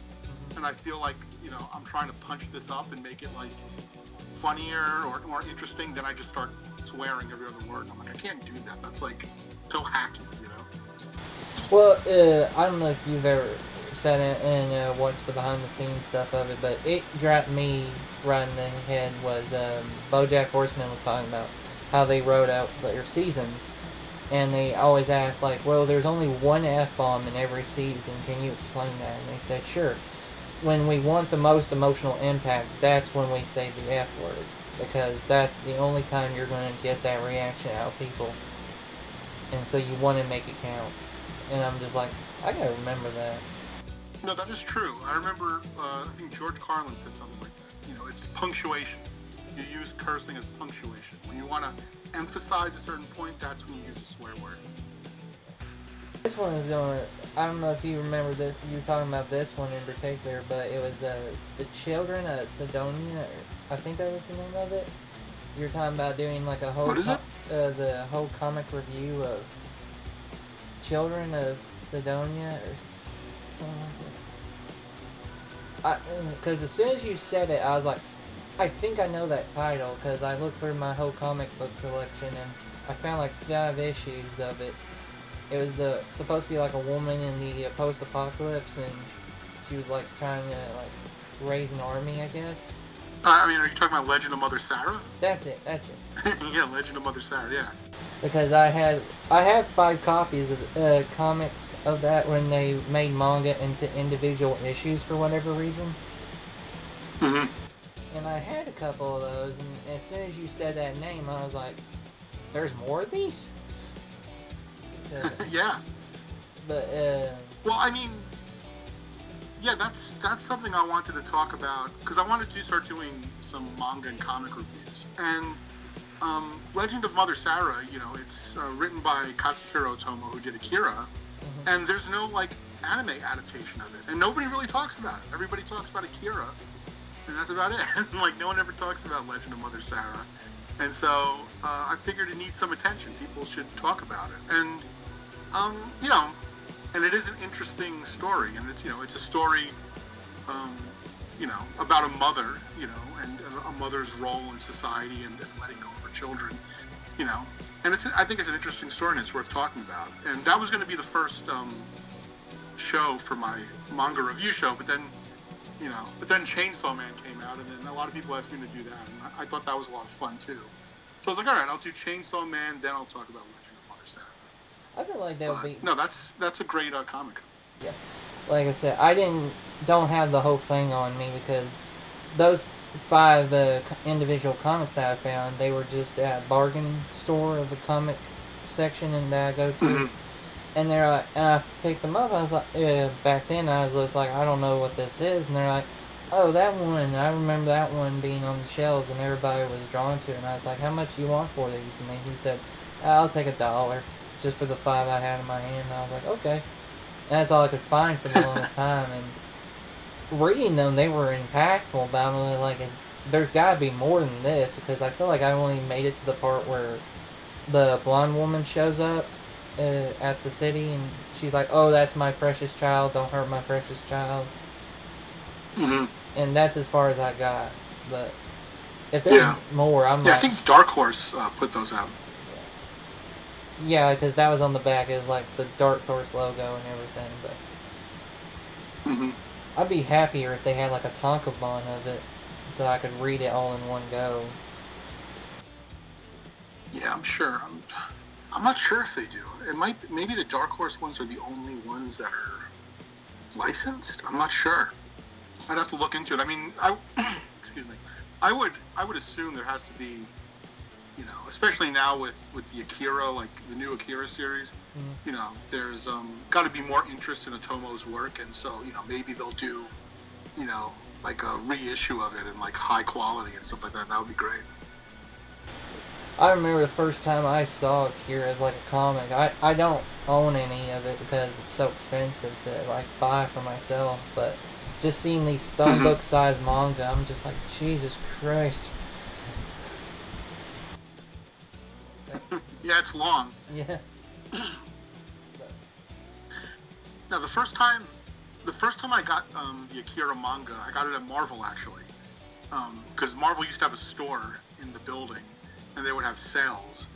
and I feel like you know I'm trying to punch this up and make it like funnier or more interesting. Then I just start swearing every other word. And I'm like, I can't do that. That's like so hacky, you know. Well, uh, I don't know if you've ever sat and uh, watched the behind the scenes stuff of it, but it dropped me right in the head was um, BoJack Horseman was talking about how they wrote out their seasons, and they always asked like, well, there's only one f bomb in every season. Can you explain that? And they said, sure. When we want the most emotional impact, that's when we say the f word because that's the only time you're going to get that reaction out of people, and so you want to make it count. And I'm just like, I gotta remember that. No, that is true. I remember, uh, I think George Carlin said something like that. You know, it's punctuation. You use cursing as punctuation. When you want to emphasize a certain point, that's when you use a swear word. This one is going. I don't know if you remember this. You were talking about this one in particular, but it was uh, the Children of Sidonia. I think that was the name of it. You were talking about doing like a whole What is co- Uh, the whole comic review of Children of Sidonia or that. Because as soon as you said it, I was like, I think I know that title because I looked through my whole comic book collection and I found like five issues of it. It was the supposed to be like a woman in the uh, post-apocalypse, and she was like trying to like raise an army, I guess. I mean, are you talking about Legend of Mother Sarah? That's it. That's it. <laughs> yeah, Legend of Mother Sarah. Yeah. Because I had I have five copies of uh, comics of that when they made manga into individual issues for whatever reason. hmm And I had a couple of those, and as soon as you said that name, I was like, "There's more of these." Uh, <laughs> yeah. but uh, Well, I mean, yeah, that's that's something I wanted to talk about because I wanted to start doing some manga and comic reviews. And um, Legend of Mother Sarah, you know, it's uh, written by Katsuhiro Otomo, who did Akira, and there's no like anime adaptation of it, and nobody really talks about it. Everybody talks about Akira, and that's about it. <laughs> Like no one ever talks about Legend of Mother Sarah, and so uh, I figured it needs some attention. People should talk about it, and um, you know, and it is an interesting story, and it's you know it's a story, um, you know, about a mother, you know, and a mother's role in society and, and letting go of her children, you know, and it's I think it's an interesting story and it's worth talking about. And that was going to be the first um, show for my manga review show, but then you know, but then Chainsaw Man came out, and then a lot of people asked me to do that, and I, I thought that was a lot of fun too. So I was like, all right, I'll do Chainsaw Man, then I'll talk about Legend of Mother Sarah. I feel like that But, would be no, that's that's a great uh, comic. Yeah, like I said, I didn't don't have the whole thing on me because those five uh, individual comics that I found, they were just at bargain store of the comic section and that I go to, Mhm. and they're like, and I picked them up. I was like, uh, back then I was just like, I don't know what this is, and they're like, oh, that one. I remember that one being on the shelves, and everybody was drawn to it. And I was like, how much do you want for these? And then he said, I'll take a dollar just for the five I had in my hand. And I was like, okay. And that's all I could find for the longest <laughs> time. And reading them, they were impactful, but I'm really like, there's got to be more than this because I feel like I only made it to the part where the blonde woman shows up uh, at the city and she's like, oh, that's my precious child. Don't hurt my precious child. hmm And that's as far as I got. But if there's Yeah. more, I'm Yeah, I think Dark Horse uh, put those out. Yeah, because that was on the back. It was like the Dark Horse logo and everything. But hmm I'd be happier if they had like a tankobon of it, so I could read it all in one go. Yeah, I'm sure. I'm, I'm not sure if they do. It might. Maybe the Dark Horse ones are the only ones that are licensed. I'm not sure. I'd have to look into it. I mean, I <coughs> excuse me. I would. I would assume there has to be. You know, especially now with with the Akira, like the new Akira series. Mhm. You know, there's um, got to be more interest in Otomo's work, and so you know maybe they'll do. You know, like a reissue of it in like high quality and stuff like that. That would be great. I remember the first time I saw Akira as like a comic. I, I don't own any of it because it's so expensive to like buy for myself. But just seeing these <clears throat> thumb book size manga, I'm just like Jesus Christ. Yeah, it's long. Yeah. Now, the first time, the first time I got um, the Akira manga, I got it at Marvel actually, because Marvel used to have a store in the building, and they would have sales.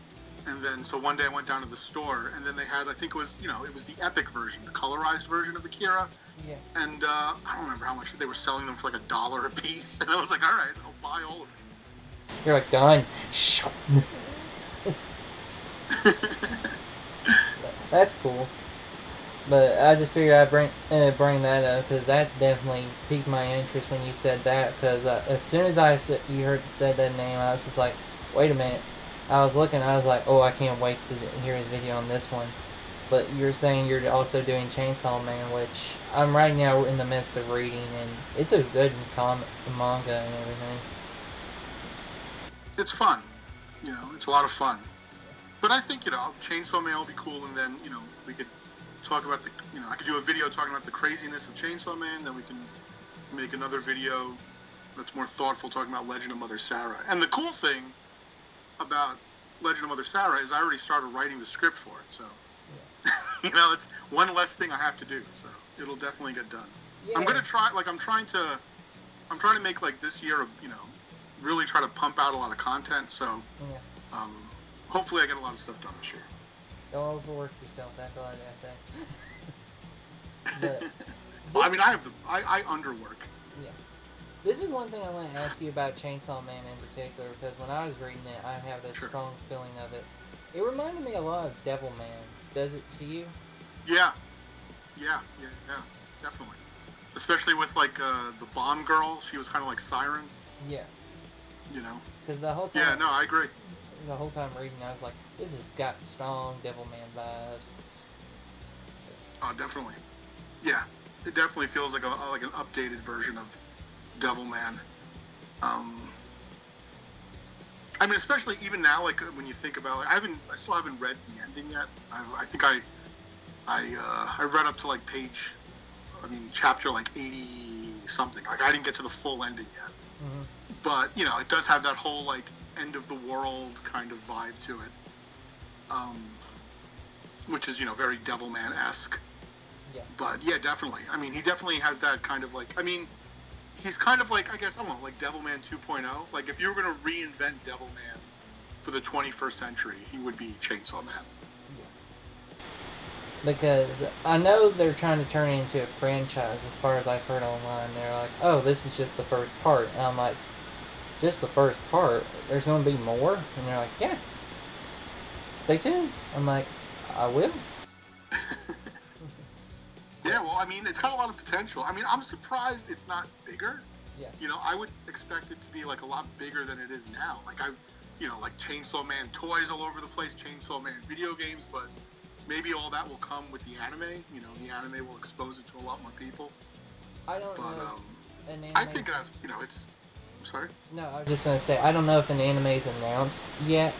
And then, so one day I went down to the store, and then they had, I think it was, you know, it was the epic version, the colorized version of Akira, Yeah. and uh, I don't remember how much they were selling them for like a dollar a piece, <laughs> and I was like, all right, I'll buy all of these. You're like done. <laughs> That's cool. But I just figured I'd bring uh, bring that up because that definitely piqued my interest when you said that. Because uh, as soon as I said, you heard said that name, I was just like, wait a minute. I was looking. I was like, oh, I can't wait to hear his video on this one. But you're saying you're also doing Chainsaw Man, which I'm right now in the midst of reading, and it's a good comic manga and everything. it's fun. You know, it's a lot of fun. But I think, you know, Chainsaw Man will be cool, and then, you know, we could talk about the, you know, I could do a video talking about the craziness of Chainsaw Man, then we can make another video that's more thoughtful talking about Legend of Mother Sarah. And the cool thing about Legend of Mother Sarah is I already started writing the script for it, so, <laughs> you know, it's one less thing I have to do, so it'll definitely get done. I'm gonna try. Like I'm trying to, I'm trying to make like this year, you know, really try to pump out a lot of content. So, Yeah. um, hopefully, I get a lot of stuff done this year. Don't overwork yourself. That's all I gotta say. <laughs> Well, I mean, I have the, I, I underwork. yeah, this is one thing I want to ask you about Chainsaw Man in particular because when I was reading it, I have a Sure. strong feeling of it. It reminded me a lot of Devil Man. Does it to you? Yeah, yeah, yeah, yeah, definitely. Especially with like uh, the bomb girl, she was kind of like Siren, Yeah, you know. because the whole time, Yeah, no, I agree. The whole time reading, I was like, this has got strong Devil Man vibes. Oh, definitely. Yeah, it definitely feels like a like an updated version of Devilman. Um, I mean, especially even now, like when you think about, like, I haven't, I still haven't read the ending yet. I, I think I, I uh, I read up to like page, I mean chapter like eighty something. Like I didn't get to the full ending yet, Mhm. But you know it does have that whole like end of the world kind of vibe to it, um, which is you know very Devilman esque. Yeah. But yeah, definitely. I mean, he definitely has that kind of like. I mean, he's kind of like I guess I don't know, like Devilman 2.0. Like if you were gonna reinvent Devilman for the 21st century, he would be Chainsaw Man. because I know they're trying to turn it into a franchise. As far as I've heard online, they're like, "Oh, this is just the first part." And I'm like, "Just the first part? There's going to be more?" And they're like, "Yeah, stay tuned." I'm like, "I will." <laughs> Yeah, well, I mean, it's got a lot of potential. I mean, I'm surprised it's not bigger. Yeah. You know, I would expect it to be like a lot bigger than it is now. Like I, you know, like Chainsaw Man toys all over the place, Chainsaw Man video games, but maybe all that will come with the anime. You know, the anime will expose it to a lot more people. I don't But know. um, I think it has, you know, it's. I'm sorry. No, I was just gonna say I don't know if an anime is announced yet,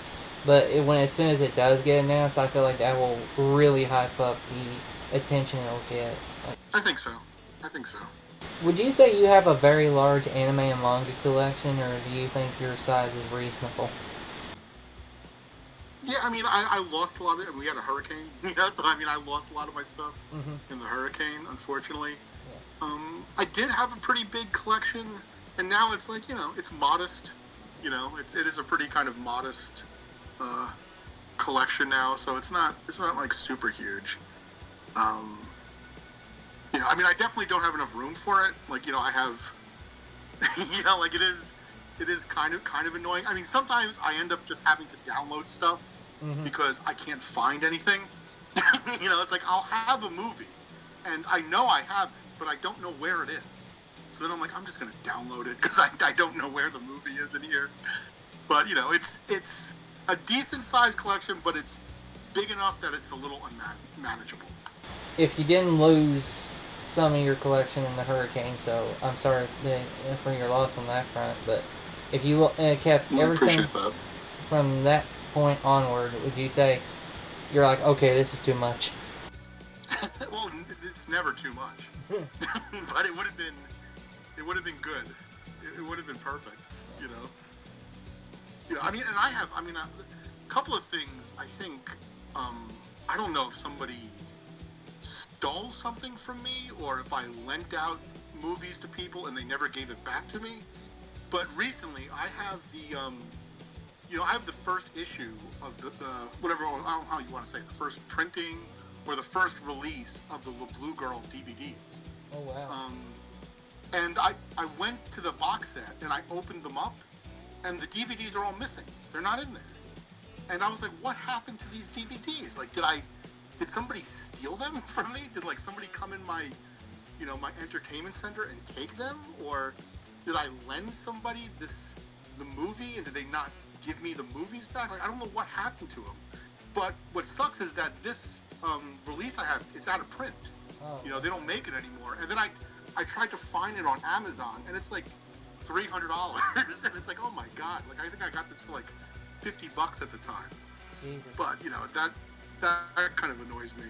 but it, when as soon as it does get announced, I feel like that will really hype up the attention it'll get. I think so. I think so. would you say you have a very large anime and manga collection, or do you think your size is reasonable? Yeah, I mean, I, I lost a lot of it. And we had a hurricane, <laughs> you know, so I mean, I lost a lot of my stuff Mm-hmm. in the hurricane, unfortunately. Yeah. Um, I did have a pretty big collection, and now it's like you know, it's modest. You know, it's it is a pretty kind of modest uh, collection now, so it's not it's not like super huge. Um, you know, I mean, I definitely don't have enough room for it. Like, you know, I have, <laughs> you know, like it is it is kind of kind of annoying. I mean, sometimes I end up just having to download stuff Mm-hmm. because I can't find anything. <laughs> you know, it's like I'll have a movie and I know I have it, but I don't know where it is. So then I'm like, I'm just gonna download it because I, I don't know where the movie is in here. But you know, it's it's a decent sized collection, but it's big enough that it's a little unmanageable. If you didn't lose some of your collection in the hurricane, so I'm sorry for your loss on that front, but if you uh, kept I everything that. from that point onward, would you say you're like, okay, this is too much? <laughs> well, it's never too much, <laughs> <laughs> but it would have been it would have been good. It, it would have been perfect. You know. You know, I mean, and I have, I mean, a, a couple of things. I think, um, I don't know if somebody stole something from me or if I lent out movies to people and they never gave it back to me. But recently, I have the, um, you know, I have the first issue of the, the whatever, I don't know how you want to say, it, the first printing or the first release of the La Blue Girl DVDs. Oh wow. Um, and I, I went to the box set and I opened them up, and the DVDs are all missing. They're not in there. And I was like, what happened to these DVDs? Like, did I, did somebody steal them <laughs> from me? Did like somebody come in my, you know, my entertainment center and take them, or did I lend somebody this, the movie, and did they not give me the movies back? Like, I don't know what happened to them. But what sucks is that this um, release I have, it's out of print. oh, You know, they don't make it anymore. And then I, I tried to find it on Amazon, and it's like three hundred dollars, <laughs> and it's like, oh my god! Like I think I got this for like fifty bucks at the time. Jesus. But you know that that kind of annoys me.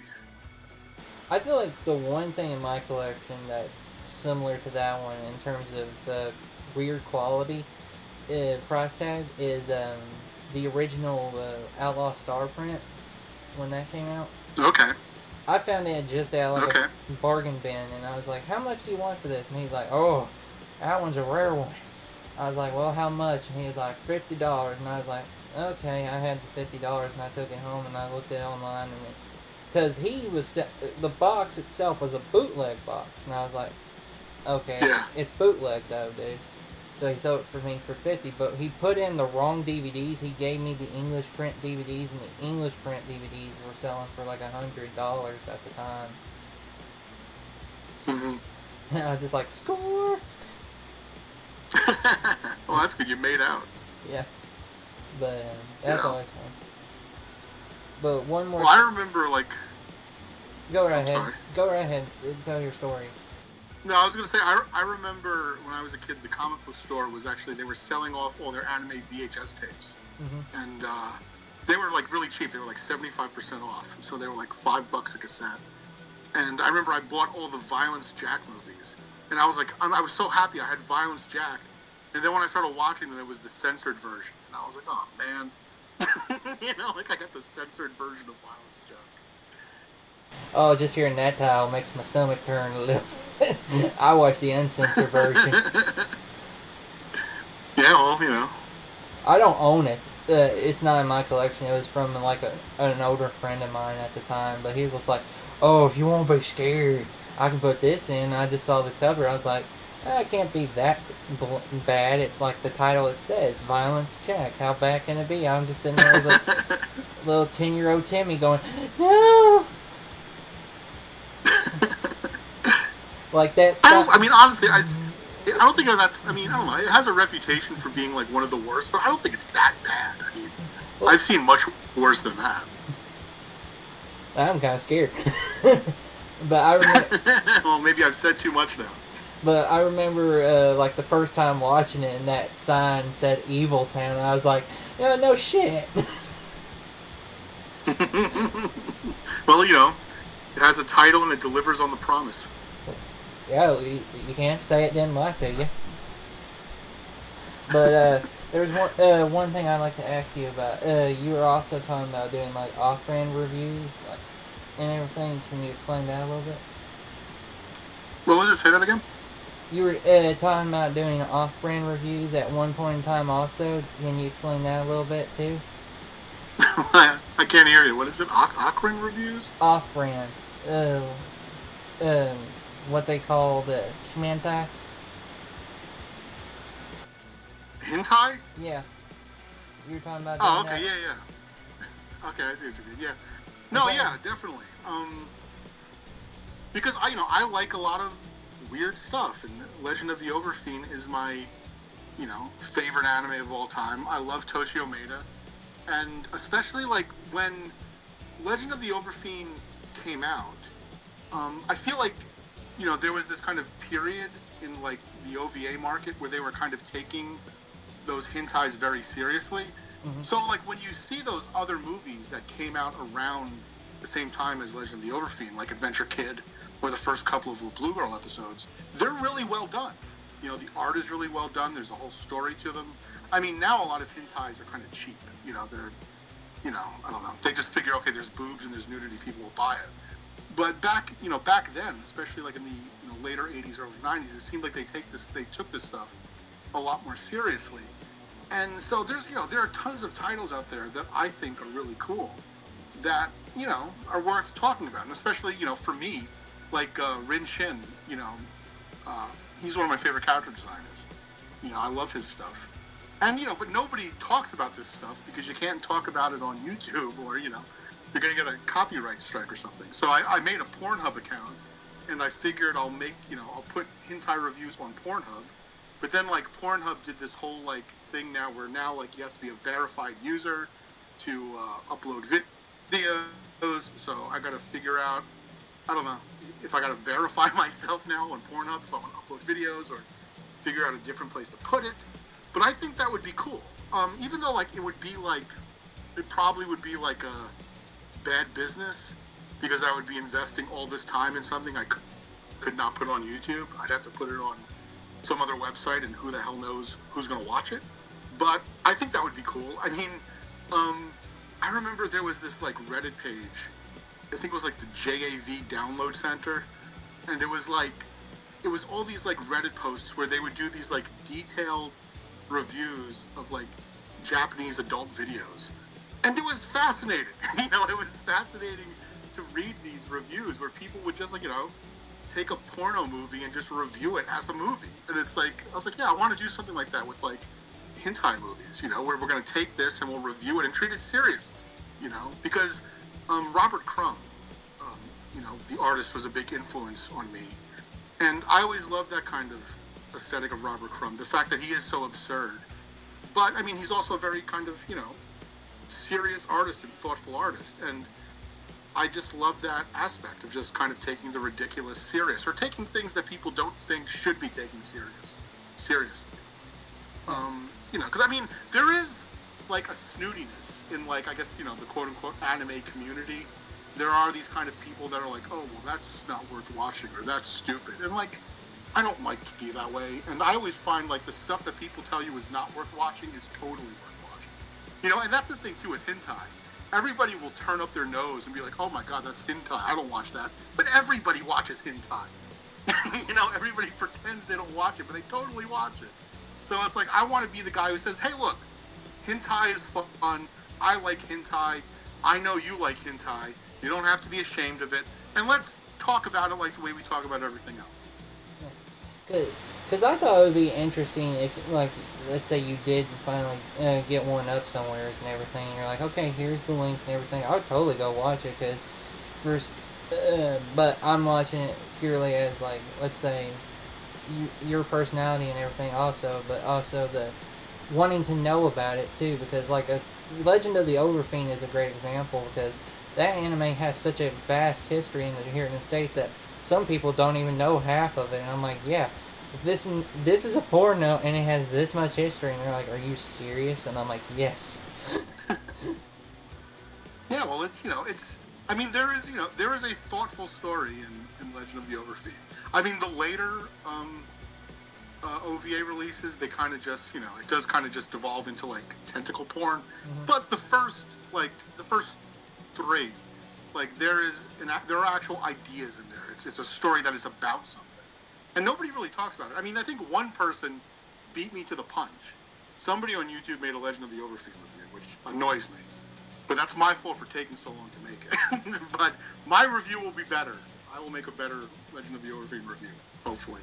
I feel like the one thing in my collection that's similar to that one in terms of uh, weird quality uh, price tag is um, the original uh, Outlaw Star print when that came out. Okay. I found it just out like Okay. a bargain bin, and I was like, "How much do you want for this?" And he's like, "Oh, that one's a rare one." I was like, "Well, how much?" And he was like, 50 dollars." And I was like, "Okay." I had the fifty dollars, and I took it home, and I looked at it online, and it because he was the box itself was a bootleg box, and I was like, "Okay, Yeah. it's bootleg though, dude." So he sold it for me for fifty, but he put in the wrong DVDs. He gave me the English print DVDs, and the English print DVDs were selling for like a hundred dollars at the time. Mm-hmm. <laughs> And I was just like, score! <laughs> well, that's good. You made out. Yeah. But um, that's Yeah. always fun. But one more. Well, I remember like go right I'm ahead. sorry. Go right ahead. Tell your story. No, I was gonna say I, I remember when I was a kid, the comic book store was actually they were selling off all their anime VHS tapes. hmm and uh, they were like really cheap. They were like 75% off. So they were like five bucks a cassette. And I remember I bought all the Violence Jack movies. And I was like, I was so happy I had Violence Jack. And then when I started watching them, it was the censored version. And I was like, oh man. <laughs> you know, like I got the censored version of Violence Jack. Oh, just hearing that title makes my stomach turn a little. <laughs> I watched the uncensored version. <laughs> yeah, well, you know. I don't own it. Uh, it's not in my collection. It was from like a, an older friend of mine at the time. But he was just like, "Oh, if you want to be scared, I can put this in." I just saw the cover. I was like, eh, "It can't be that bad." It's like the title it says, "Violence Jack." How bad can it be? I'm just sitting there as a <laughs> little ten-year-old Timmy going, "No." Like that. I, I, mean, honestly, I, I don't think that's. I mean, I don't know. It has a reputation for being like one of the worst, but I don't think it's that bad. I mean, well, I've seen much worse than that. I'm kind of scared. <laughs> but I remember. <laughs> well, maybe I've said too much now. But I remember, uh, like the first time watching it, and that sign said "Evil Town." I was like, "Yeah, no shit." <laughs> well, you know, it has a title and it delivers on the promise. Yeah, you, you can't say it didn't like to you. But uh, there's one uh, one thing I'd like to ask you about. Uh, you were also talking about doing like off-brand reviews like, and everything. Can you explain that a little bit? What was it? Say that again. You were uh, talking about doing off-brand reviews at one point in time. Also, can you explain that a little bit too? I can't hear you. What is it? Off-brand reviews? Off-brand. Uh, um, what they call the Shmantai. Hentai? Yeah. You were talking about. Oh, okay, yeah, yeah. Okay, I see what you mean. Yeah. No, okay. yeah, definitely. Um, because I, you know, I like a lot of weird stuff, and Legend of the Overfiend is my, you know, favorite anime of all time. I love Toshio Maeda, and especially like when Legend of the Overfiend came out, um, I feel like you know there was this kind of period in like the OVA market where they were kind of taking those hentais very seriously. Mm-hmm. So like when you see those other movies that came out around the same time as Legend of the Overfiend, like Adventure Kid or the first couple of the Blue Girl episodes, they're really well done. You know, the art is really well done. There's a whole story to them. I mean, now a lot of hentais are kind of cheap. You know, they're, you know, I don't know. They just figure, okay, there's boobs and there's nudity, people will buy it but back you know back then especially like in the you know, later 80s early 90s it seemed like they take this they took this stuff a lot more seriously. And so there's you know there are tons of titles out there that i think are really cool that you know are worth talking about. And especially you know for me like uh, rin shin you know uh, he's one of my favorite character designers. You know i love his stuff. And you know but nobody talks about this stuff because you can't talk about it on youtube or you know you're going to get a copyright strike or something. So I, I made a Pornhub account, and I figured I'll make, you know, I'll put hentai reviews on Pornhub. But then, like, Pornhub did this whole, like, thing now where now, like, you have to be a verified user to uh, upload videos. So I got to figure out, I don't know, if I got to verify <laughs> myself now on Pornhub if I want to upload videos or figure out a different place to put it. But I think that would be cool. Um, even though, like, it would be like, it probably would be like a bad business because I would be investing all this time in something I could not put on YouTube. I'd have to put it on some other website, and who the hell knows who's going to watch it. But I think that would be cool. I mean, um, I remember there was this like Reddit page. I think it was like the JAV Download Center, and it was like it was all these like Reddit posts where they would do these like detailed reviews of like Japanese adult videos and it was fascinating. <laughs> you know, it was fascinating to read these reviews where people would just like you know take a porno movie and just review it as a movie. And it's like I was like, yeah, I want to do something like that with like hentai movies. You know, where we're going to take this and we'll review it and treat it seriously. You know, because um, Robert Crumb, um, you know, the artist was a big influence on me, and I always loved that kind of aesthetic of Robert Crumb. The fact that he is so absurd, but I mean, he's also a very kind of you know serious artist and thoughtful artist. And I just love that aspect of just kind of taking the ridiculous serious or taking things that people don't think should be taken serious seriously. Um, you know, because I mean, there is like a snootiness in like I guess you know the quote unquote anime community. There are these kind of people that are like, oh well, that's not worth watching or that's stupid, and like I don't like to be that way. And I always find like the stuff that people tell you is not worth watching is totally worth. You know, and that's the thing too with hentai. Everybody will turn up their nose and be like, "Oh my god, that's hentai. I don't watch that." But everybody watches hentai. <laughs> you know, everybody pretends they don't watch it, but they totally watch it. So it's like I want to be the guy who says, "Hey, look, hentai is fun. I like hentai. I know you like hentai. You don't have to be ashamed of it. And let's talk about it like the way we talk about everything else." Good, Because I thought it would be interesting if, like, let's say you did finally uh, get one up somewhere and everything, and you're like, okay, here's the link and everything. I would totally go watch it because, first, uh, but I'm watching it purely as like, let's say, you, your personality and everything also, but also the wanting to know about it too. Because like a Legend of the Overfiend is a great example because that anime has such a vast history in the, here in the states that some people don't even know half of it. And I'm like, yeah, this this is a porno and it has this much history. And they're like, are you serious? And I'm like, yes. <laughs> yeah, well, it's you know, it's. I mean, there is you know, there is a thoughtful story in, in Legend of the Overfiend. I mean, the later um, uh, OVA releases, they kind of just you know, it does kind of just devolve into like tentacle porn. Mm-hmm. But the first like the first three like there is an there are actual ideas in there. It's it's a story that is about something, and nobody really talks about it. I mean, I think one person beat me to the punch. Somebody on YouTube made a Legend of the Overfiend review, which annoys me. But that's my fault for taking so long to make it. <laughs> but my review will be better. I will make a better Legend of the Overfiend review, hopefully.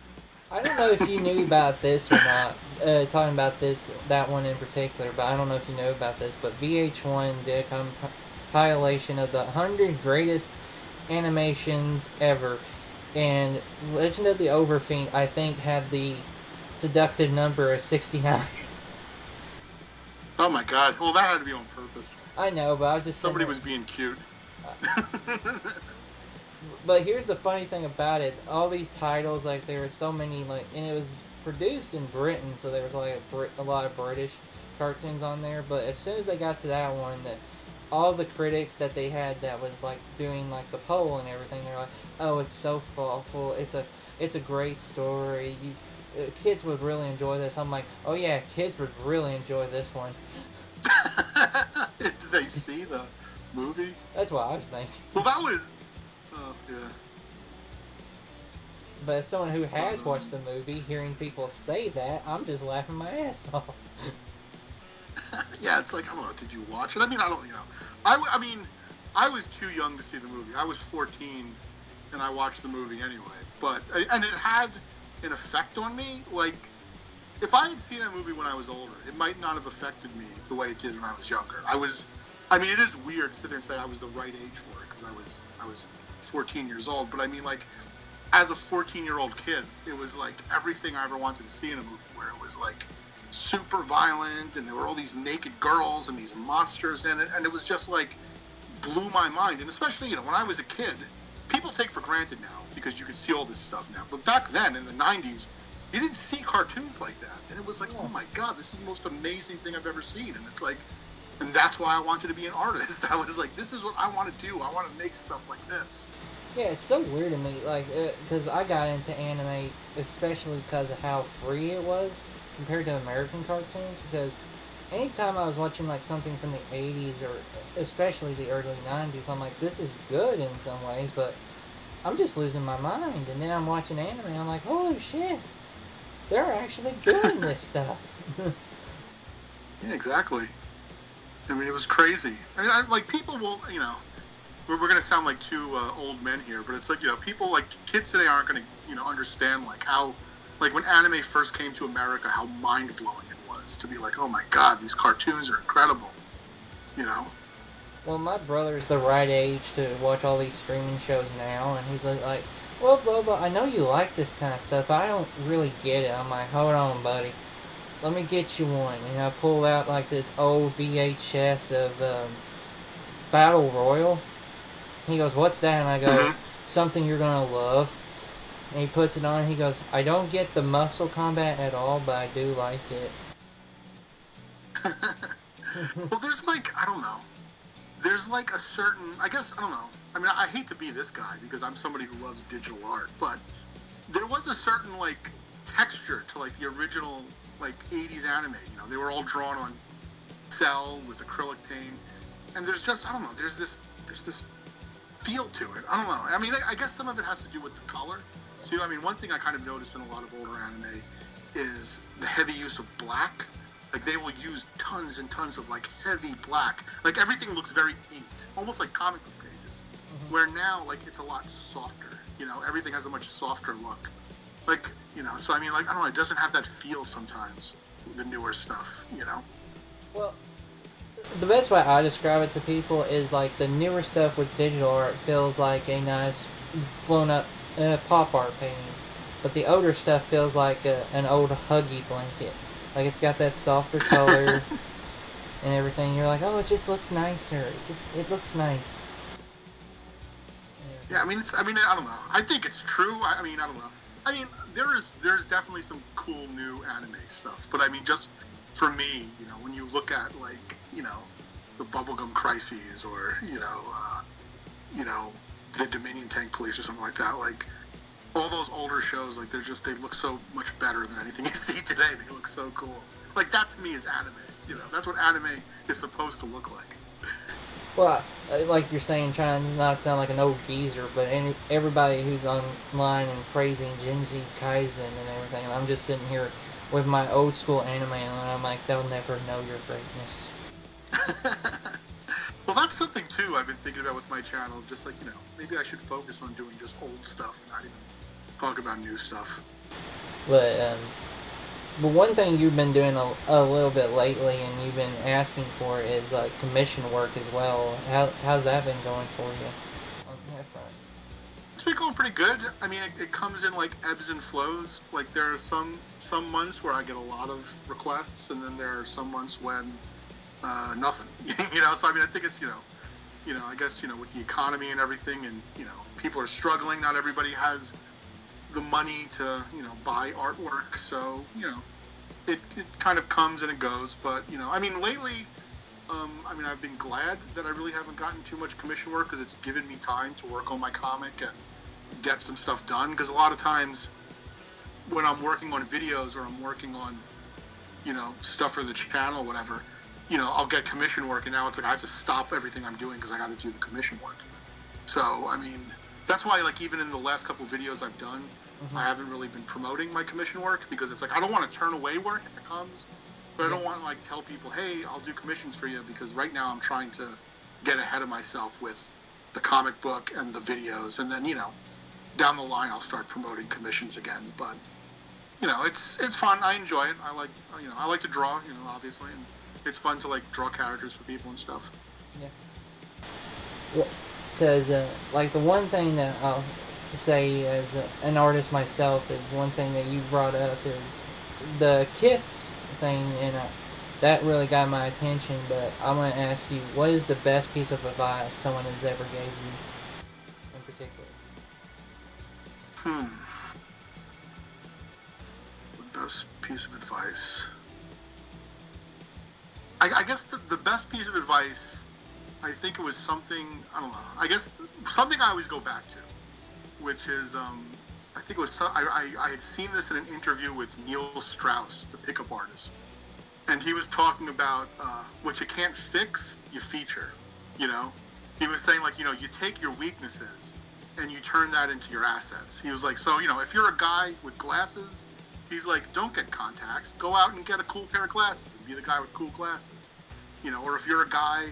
I don't know if you knew <laughs> about this or not. Uh, talking about this, that one in particular, but I don't know if you know about this. But VH1 did a compilation of the 100 greatest animations ever. And Legend of the Overfiend, I think, had the seductive number of 69. <laughs> Oh my god. Well, that had to be on purpose. I know, but I just. Somebody was being cute. <laughs> but here's the funny thing about it all these titles, like, there were so many, like, and it was produced in Britain, so there was, like, a, a lot of British cartoons on there. But as soon as they got to that one, that all the critics that they had that was like doing like the poll and everything, they're like, "Oh, it's so thoughtful. It's a it's a great story. You uh, kids would really enjoy this." I'm like, "Oh yeah, kids would really enjoy this one." <laughs> Did they see the movie? That's what I was thinking. Well, that was, oh yeah. But as someone who has watched the movie, hearing people say that, I'm just laughing my ass off. <laughs> yeah, it's like I don't know. Did you watch it? I mean, I don't. You know, I, I mean, I was too young to see the movie. I was 14, and I watched the movie anyway. But uh, and it had an effect on me. Like, if I had seen that movie when I was older, it might not have affected me the way it did when I was younger. I was. I mean, it is weird to sit there and say I was the right age for it because I was I was 14 years old. But I mean, like, as a 14 year old kid, it was like everything I ever wanted to see in a movie, where it was like super violent and there were all these naked girls and these monsters in it and it was just like blew my mind. And especially you know when i was a kid people take for granted now because you can see all this stuff now. But back then in the 90s you didn't see cartoons like that. And it was like oh my god this is the most amazing thing i've ever seen. And it's like and that's why i wanted to be an artist. <laughs> I was like this is what i want to do. I want to make stuff like this. Yeah, it's so weird to me, like, because uh, I got into anime especially because of how free it was compared to American cartoons because anytime I was watching like something from the 80s or especially the early 90s, I'm like, this is good in some ways, but I'm just losing my mind. And then I'm watching anime, I'm like, holy shit, they're actually <laughs> doing this stuff. <laughs> yeah, exactly. I mean, it was crazy. I mean, I, like people will, you know, we're, we're gonna sound like two uh, old men here, but it's like you know, people like kids today aren't gonna, you know, understand like how like when anime first came to America, how mind blowing it was to be like, oh my god, these cartoons are incredible. You know. Well, my brother's the right age to watch all these streaming shows now, and he's like, like well, Bubba, I know you like this kind of stuff, but I don't really get it. I'm like, hold on, buddy. Let me get you one. And I pull out like this old VHS of um, Battle Royal. He goes, what's that? And I go, mm-hmm. something you're going to love and he puts it on. he goes, I don't get the muscle combat at all, but I do like it. <laughs> well, there's like I don't know. There's like a certain I guess I don't know. I mean, I hate to be this guy because I'm somebody who loves digital art, but there was a certain like texture to like the original like 80s anime. You know, they were all drawn on cell with acrylic paint, and there's just I don't know. There's this there's this feel to it. I don't know. I mean, I, I guess some of it has to do with the color too. I mean, one thing I kind of noticed in a lot of older anime is the heavy use of black. Like they will use tons and tons of like heavy black. Like everything looks very inked, almost like comic book pages. Mm-hmm. Where now, like it's a lot softer. You know, everything has a much softer look. Like you know, so I mean, like I don't know, it doesn't have that feel sometimes. The newer stuff, you know. Well, the best way I describe it to people is like the newer stuff with digital art feels like a nice blown up uh, pop art painting, but the older stuff feels like a, an old huggy blanket. Like it's got that softer <laughs> color and everything. You're like, oh, it just looks nicer. It just it looks nice. Yeah, I mean, it's. I mean, I don't know. I think it's true. I, I mean, I don't know. I mean, there is there's definitely some cool new anime stuff, but I mean, just for me, you know, when you look at like, you know, the Bubblegum Crises or you know, uh, you know, the Dominion Tank Police or something like that, like all those older shows, like they're just they look so much better than anything <laughs> you see today. They look so cool. Like that to me is anime. You know, that's what anime is supposed to look like. Well, uh, like you're saying, trying to not sound like an old geezer, but any, everybody who's online and praising Jujutsu Kaisen and everything, and I'm just sitting here with my old school anime, and I'm like, they'll never know your greatness. <laughs> well, that's something too I've been thinking about with my channel. Just like you know, maybe I should focus on doing just old stuff and not even talk about new stuff. But um, but one thing you've been doing a, a little bit lately, and you've been asking for is like commission work as well. How how's that been going for you on that front? It's been going pretty good. I mean, it, it comes in like ebbs and flows. Like there are some some months where I get a lot of requests, and then there are some months when uh, nothing. <laughs> you know, so I mean, I think it's you know, you know, I guess you know with the economy and everything, and you know, people are struggling. Not everybody has the money to you know buy artwork, so you know, it, it kind of comes and it goes. But you know, I mean, lately. Um, I mean, I've been glad that I really haven't gotten too much commission work because it's given me time to work on my comic and get some stuff done. Because a lot of times, when I'm working on videos or I'm working on, you know, stuff for the channel, whatever, you know, I'll get commission work, and now it's like I have to stop everything I'm doing because I got to do the commission work. So, I mean, that's why, like, even in the last couple videos I've done, Mhm. I haven't really been promoting my commission work because it's like I don't want to turn away work if it comes, but I don't want to like tell people, hey, I'll do commissions for you because right now I'm trying to get ahead of myself with the comic book and the videos, and then you know, down the line I'll start promoting commissions again. But you know, it's it's fun. I enjoy it. I like you know I like to draw. You know, obviously, and it's fun to like draw characters for people and stuff. Yeah. Because, uh, like, the one thing that I'll say as a, an artist myself is one thing that you brought up is the kiss thing, and uh, that really got my attention. But I want to ask you, what is the best piece of advice someone has ever gave you in particular? Hmm. The best piece of advice. I, I guess the, the best piece of advice, I think it was something, I don't know, I guess something I always go back to, which is, um, I think it was, I, I, I had seen this in an interview with Neil Strauss, the pickup artist. And he was talking about uh, what you can't fix, you feature. You know? He was saying, like, you know, you take your weaknesses and you turn that into your assets. He was like, so, you know, if you're a guy with glasses, he's like, don't get contacts. Go out and get a cool pair of glasses and be the guy with cool glasses. You know, or if you're a guy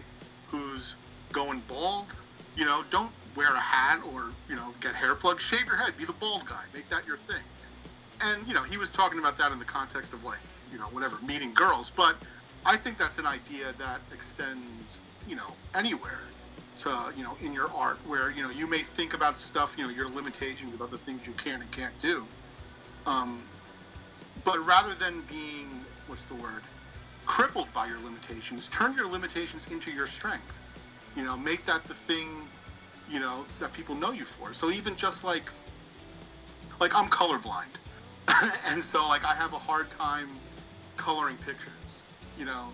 who's going bald, you know, don't wear a hat or, you know, get hair plugs. Shave your head. Be the bald guy. Make that your thing. And, you know, he was talking about that in the context of, like, you know, whatever, meeting girls. But I think that's an idea that extends, you know, anywhere to you know in your art where you know you may think about stuff you know your limitations about the things you can and can't do um, but rather than being what's the word crippled by your limitations turn your limitations into your strengths. You know make that the thing you know that people know you for. So even just like like i'm colorblind. <laughs> And so like i have a hard time coloring pictures you know.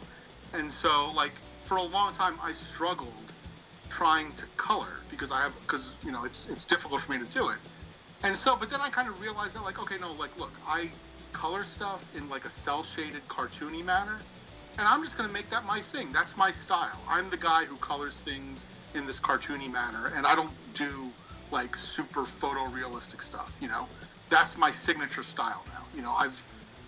And so, like, for a long time, I struggled trying to color because I have, because, you know, it's, it's difficult for me to do it. And so, but then I kind of realized that, like, okay, no, like, look, I color stuff in like a cell shaded, cartoony manner, and I'm just going to make that my thing. That's my style. I'm the guy who colors things in this cartoony manner, and I don't do like super photorealistic stuff. You know, that's my signature style now. You know, I've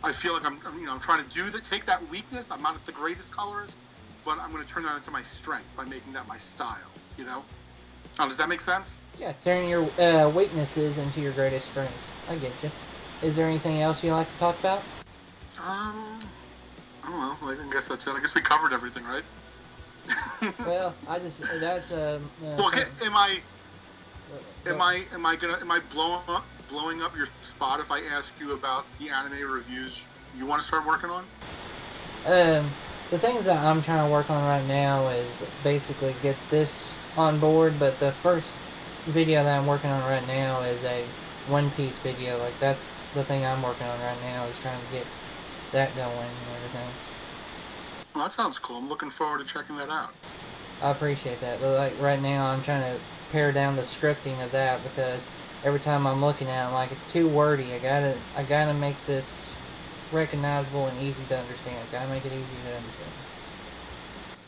I feel like I'm, you know I'm trying to do that, take that weakness. I'm not the greatest colorist, but I'm going to turn that into my strength by making that my style. You know, oh, does that make sense? Yeah, turn your uh, weaknesses into your greatest strengths. I get you. Is there anything else you like to talk about? Um, I don't know. I guess that's it. I guess we covered everything, right? <laughs> well, I just that's um. uh well. am I? Am I? Am I gonna? Am I blowing up? Blowing up your spot if I ask you about the anime reviews you want to start working on? Um, the things that I'm trying to work on right now is basically get this on board. But the first video that I'm working on right now is a One Piece video. Like that's the thing I'm working on right now is trying to get that going and everything. Well, that sounds cool. I'm looking forward to checking that out. I appreciate that, but like right now, I'm trying to pare down the scripting of that because every time I'm looking at it, I'm like it's too wordy. I gotta, I gotta make this recognizable and easy to understand. I gotta make it easy to understand.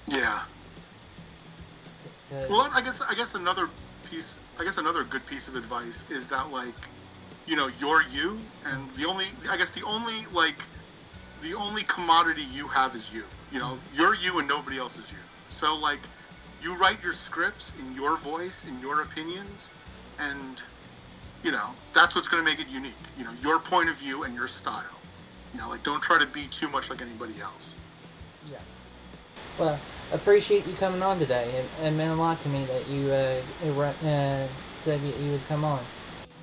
Yeah. Well, I guess I guess another piece, I guess another good piece of advice is that like, you know, you're you, and the only, I guess the only like, the only commodity you have is you. You know, you're you and nobody else is you. So like, you write your scripts in your voice, in your opinions, and you know that's what's going to make it unique. You know, your point of view and your style. You know, like don't try to be too much like anybody else. Yeah. Well, appreciate you coming on today. It, it meant a lot to me that you uh, uh, said you, you would come on.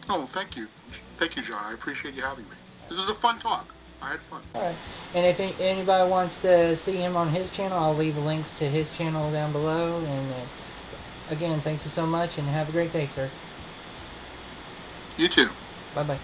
Oh, thank you. Thank you, John. I appreciate you having me. This was a fun talk. I had fun. All right. And if anybody wants to see him on his channel, I'll leave links to his channel down below. And uh, again, thank you so much and have a great day, sir. You too. Bye bye.